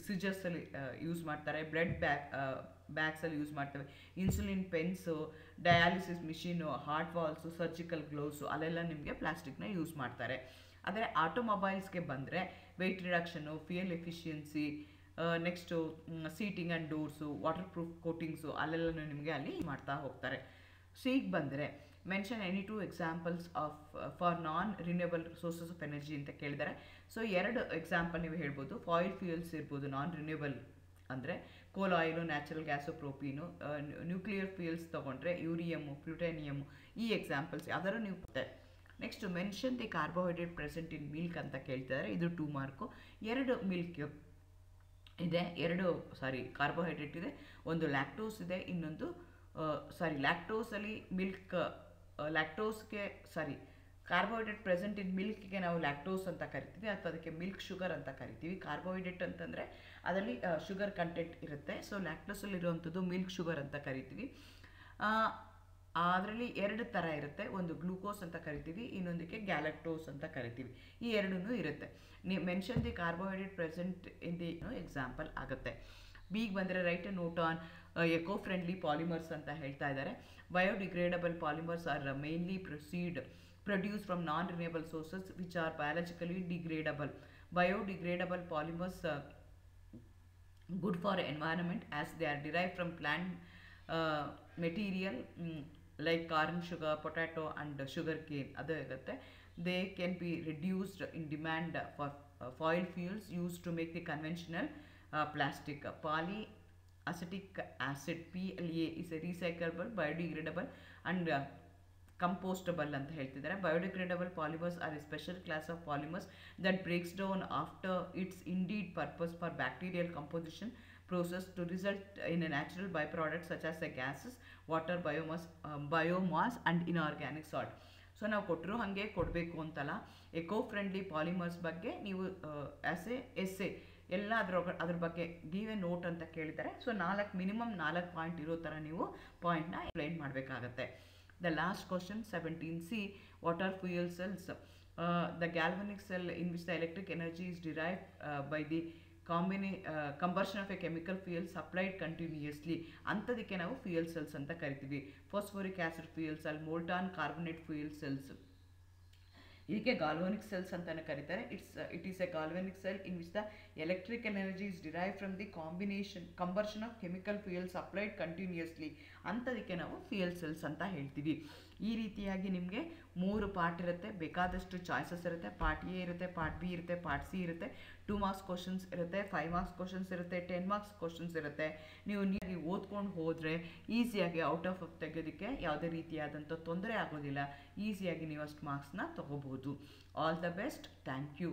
ಸಿಜರ್ಸಲ್ಲಿ ಯೂಸ್ ಮಾಡ್ತಾರೆ. ಬ್ಲಡ್ ಬ್ಯಾಗ್ ಬ್ಯಾಗ್ಸಲ್ಲಿ ಯೂಸ್ ಮಾಡ್ತೇವೆ. Insulin pens dialysis machine heart valves surgical gloves ಅಲ್ಲೆಲ್ಲ ನಿಮಗೆ ಪ್ಲಾಸ್ಟಿಕ್ನ ಯೂಸ್ ಮಾಡ್ತಾರೆ. ಆದರೆ ಆಟೋಮೊಬೈಲ್ಸ್ಗೆ ಬಂದರೆ weight reduction fuel efficiency next seating and doors waterproof coatings ಅಲ್ಲೆಲ್ಲನೂ ನಿಮಗೆ ಅಲ್ಲಿ ಮಾಡ್ತಾ ಹೋಗ್ತಾರೆ. ಸೊ ಈಗ ಬಂದರೆ mention any two examples of for non renewable sources of energy ಅಂತ ಕೇಳಿದ್ದಾರೆ ಸೊ ಎರಡು ಎಕ್ಸಾಂಪಲ್ ನೀವು ಹೇಳ್ಬೋದು. ಫಾಯಿಲ್ ಫ್ಯೂಯಲ್ಸ್ ಇರ್ಬೋದು ನಾನ್ ರಿನ್ಯೂಬಲ್ ಅಂದರೆ coal oil natural gas propane nuclear fuels ತೊಗೊಂಡ್ರೆ ಯೂರಿಯಮು ಪ್ಲುಟೇನಿಯಮು ಈ ಎಕ್ಸಾಂಪಲ್ಸ್ ಯಾವ್ದಾದ್ರು ನೀವು next mention the carbohydrate present in milk ಅಂತ ಕೇಳ್ತಿದ್ದಾರೆ ಇದು ಟೂ ಮಾರ್ಕು ಎರಡು ಮಿಲ್ಕ್ ಇದೆ, ಎರಡು ಸಾರಿ ಕಾರ್ಬೋಹೈಡ್ರೇಟ್ ಇದೆ, ಒಂದು ಲ್ಯಾಕ್ಟೋಸ್ ಇದೆ, ಇನ್ನೊಂದು ಸಾರಿ ಲ್ಯಾಕ್ಟೋಸಲ್ಲಿ ಮಿಲ್ಕ್ ಲ್ಯಾಕ್ಟೋಸ್ಗೆ ಸಾರಿ ಕಾರ್ಬೋಹೈಡ್ರೇಟ್ ಪ್ರೆಸೆಂಟ್ ಇನ್ ಮಿಲ್ಕ್ಗೆ ನಾವು ಲ್ಯಾಕ್ಟೋಸ್ ಅಂತ ಕರಿತೀವಿ, ಅಥವಾ ಅದಕ್ಕೆ ಮಿಲ್ಕ್ ಶುಗರ್ ಅಂತ ಕರಿತೀವಿ. ಕಾರ್ಬೋಹೈಡ್ರೇಟ್ ಅಂತಂದರೆ ಅದರಲ್ಲಿ ಶುಗರ್ ಕಂಟೆಂಟ್ ಇರುತ್ತೆ. ಸೊ ಲ್ಯಾಕ್ಟೋಸಲ್ಲಿ ಇರುವಂಥದ್ದು ಮಿಲ್ಕ್ ಶುಗರ್ ಅಂತ ಕರಿತೀವಿ. ಅದರಲ್ಲಿ ಎರಡು ಥರ ಇರುತ್ತೆ. ಒಂದು ಗ್ಲೂಕೋಸ್ ಅಂತ ಕರಿತೀವಿ, ಇನ್ನೊಂದಕ್ಕೆ ಗ್ಯಾಲಕ್ಟೋಸ್ ಅಂತ ಕರಿತೀವಿ. ಈ ಎರಡೂ ಇರುತ್ತೆ. ನೀ mention the carbohydrate present in the example ಆಗುತ್ತೆ. ಬೀಗ್ ಬಂದರೆ write note on eco friendly polymers ಅಂತ ಹೇಳ್ತಾ ಇದ್ದಾರೆ. Biodegradable polymers are mainly proceed produce from non renewable sources which are biologically degradable biodegradable polymers good for environment as they are derive from plant material like corn sugar, potato and sugar cane. ಅದು ಇರುತ್ತೆ they can be reduced in demand for uh, foil fuels used to make the conventional uh, plastic. Poly acetic acid PLA is a recyclable, biodegradable and uh, compostable ಅಂತ ಹೇಳ್ತಿದ್ದಾರೆ biodegradable polymers are a special class of polymers that breaks down after its indeed purpose for bacterial composition process to result in a natural byproduct such as the gases, water, biomass, um, biomass and inorganic salt. So ನಾವು ಕೊಟ್ಟರು ಹಾಗೆ ಕೊಡಬೇಕು ಅಂತಲ್ಲ eco friendly polymers ಬಗ್ಗೆ ನೀವು as a essay ಎಲ್ಲ ಅದ್ರ ಅದ್ರ ಬಗ್ಗೆ ಗಿವ್ ಎ ನೋಟ್ ಅಂತ ಕೇಳಿದ್ದಾರೆ ಸೊ ನಾಲ್ಕು ಮಿನಿಮಮ್ ನಾಲ್ಕು ಪಾಯಿಂಟ್ ಇರೋ ಥರ ನೀವು ಪಾಯಿಂಟ್ನ ಎಕ್ಸ್ಪ್ಲೈನ್ ಮಾಡಬೇಕಾಗತ್ತೆ The last question 17C what are fuel cells? Uh, the galvanic cell in which the electric energy is derived uh, by the combustion of a chemical fuel supplied continuously. ಅಂಥದಕ್ಕೆ ನಾವು fuel cells ಅಂತ ಕರಿತೀವಿ. Phosphoric acid fuel cell molten carbonate fuel cells ಇದಕ್ಕೆ galvanic cells ಅಂತಲೇ ಕರೀತಾರೆ. It's it is a galvanic cell in which the electrical energy is derive from the combination combustion of chemical fuel supplied continuously ಅಂಥದಕ್ಕೆ ನಾವು fuel cells ಅಂತ ಹೇಳ್ತೀವಿ. ಈ ರೀತಿಯಾಗಿ ನಿಮಗೆ ಮೂರು ಪಾರ್ಟ್ ಇರುತ್ತೆ. ಬೇಕಾದಷ್ಟು ಚಾಯ್ಸಸ್ ಇರುತ್ತೆ. ಪಾರ್ಟ್ ಎ ಇರುತ್ತೆ ಪಾರ್ಟ್ ಬಿ ಇರುತ್ತೆ ಪಾರ್ಟ್ ಸಿ ಇರುತ್ತೆ. ಟೂ ಮಾರ್ಕ್ಸ್ ಕ್ವಶನ್ಸ್ ಇರುತ್ತೆ ಫೈವ್ ಮಾರ್ಕ್ಸ್ ಕ್ವಶನ್ಸ್ ಇರುತ್ತೆ ಟೆನ್ ಮಾರ್ಕ್ಸ್ ಕ್ವಶನ್ಸ್ ಇರುತ್ತೆ. ನೀವು ನೀಟಾಗಿ ಓದ್ಕೊಂಡು ಹೋದರೆ ಈಸಿಯಾಗಿ ಔಟ್ ಆಫ್ ತೆಗೆಯೋದಕ್ಕೆ ಯಾವುದೇ ರೀತಿಯಾದಂಥ ತೊಂದರೆ ಆಗೋದಿಲ್ಲ. ಈಸಿಯಾಗಿ ನೀವು ಅಷ್ಟು ಮಾರ್ಕ್ಸ್ನ ತೊಗೋಬೋದು. All the best thank you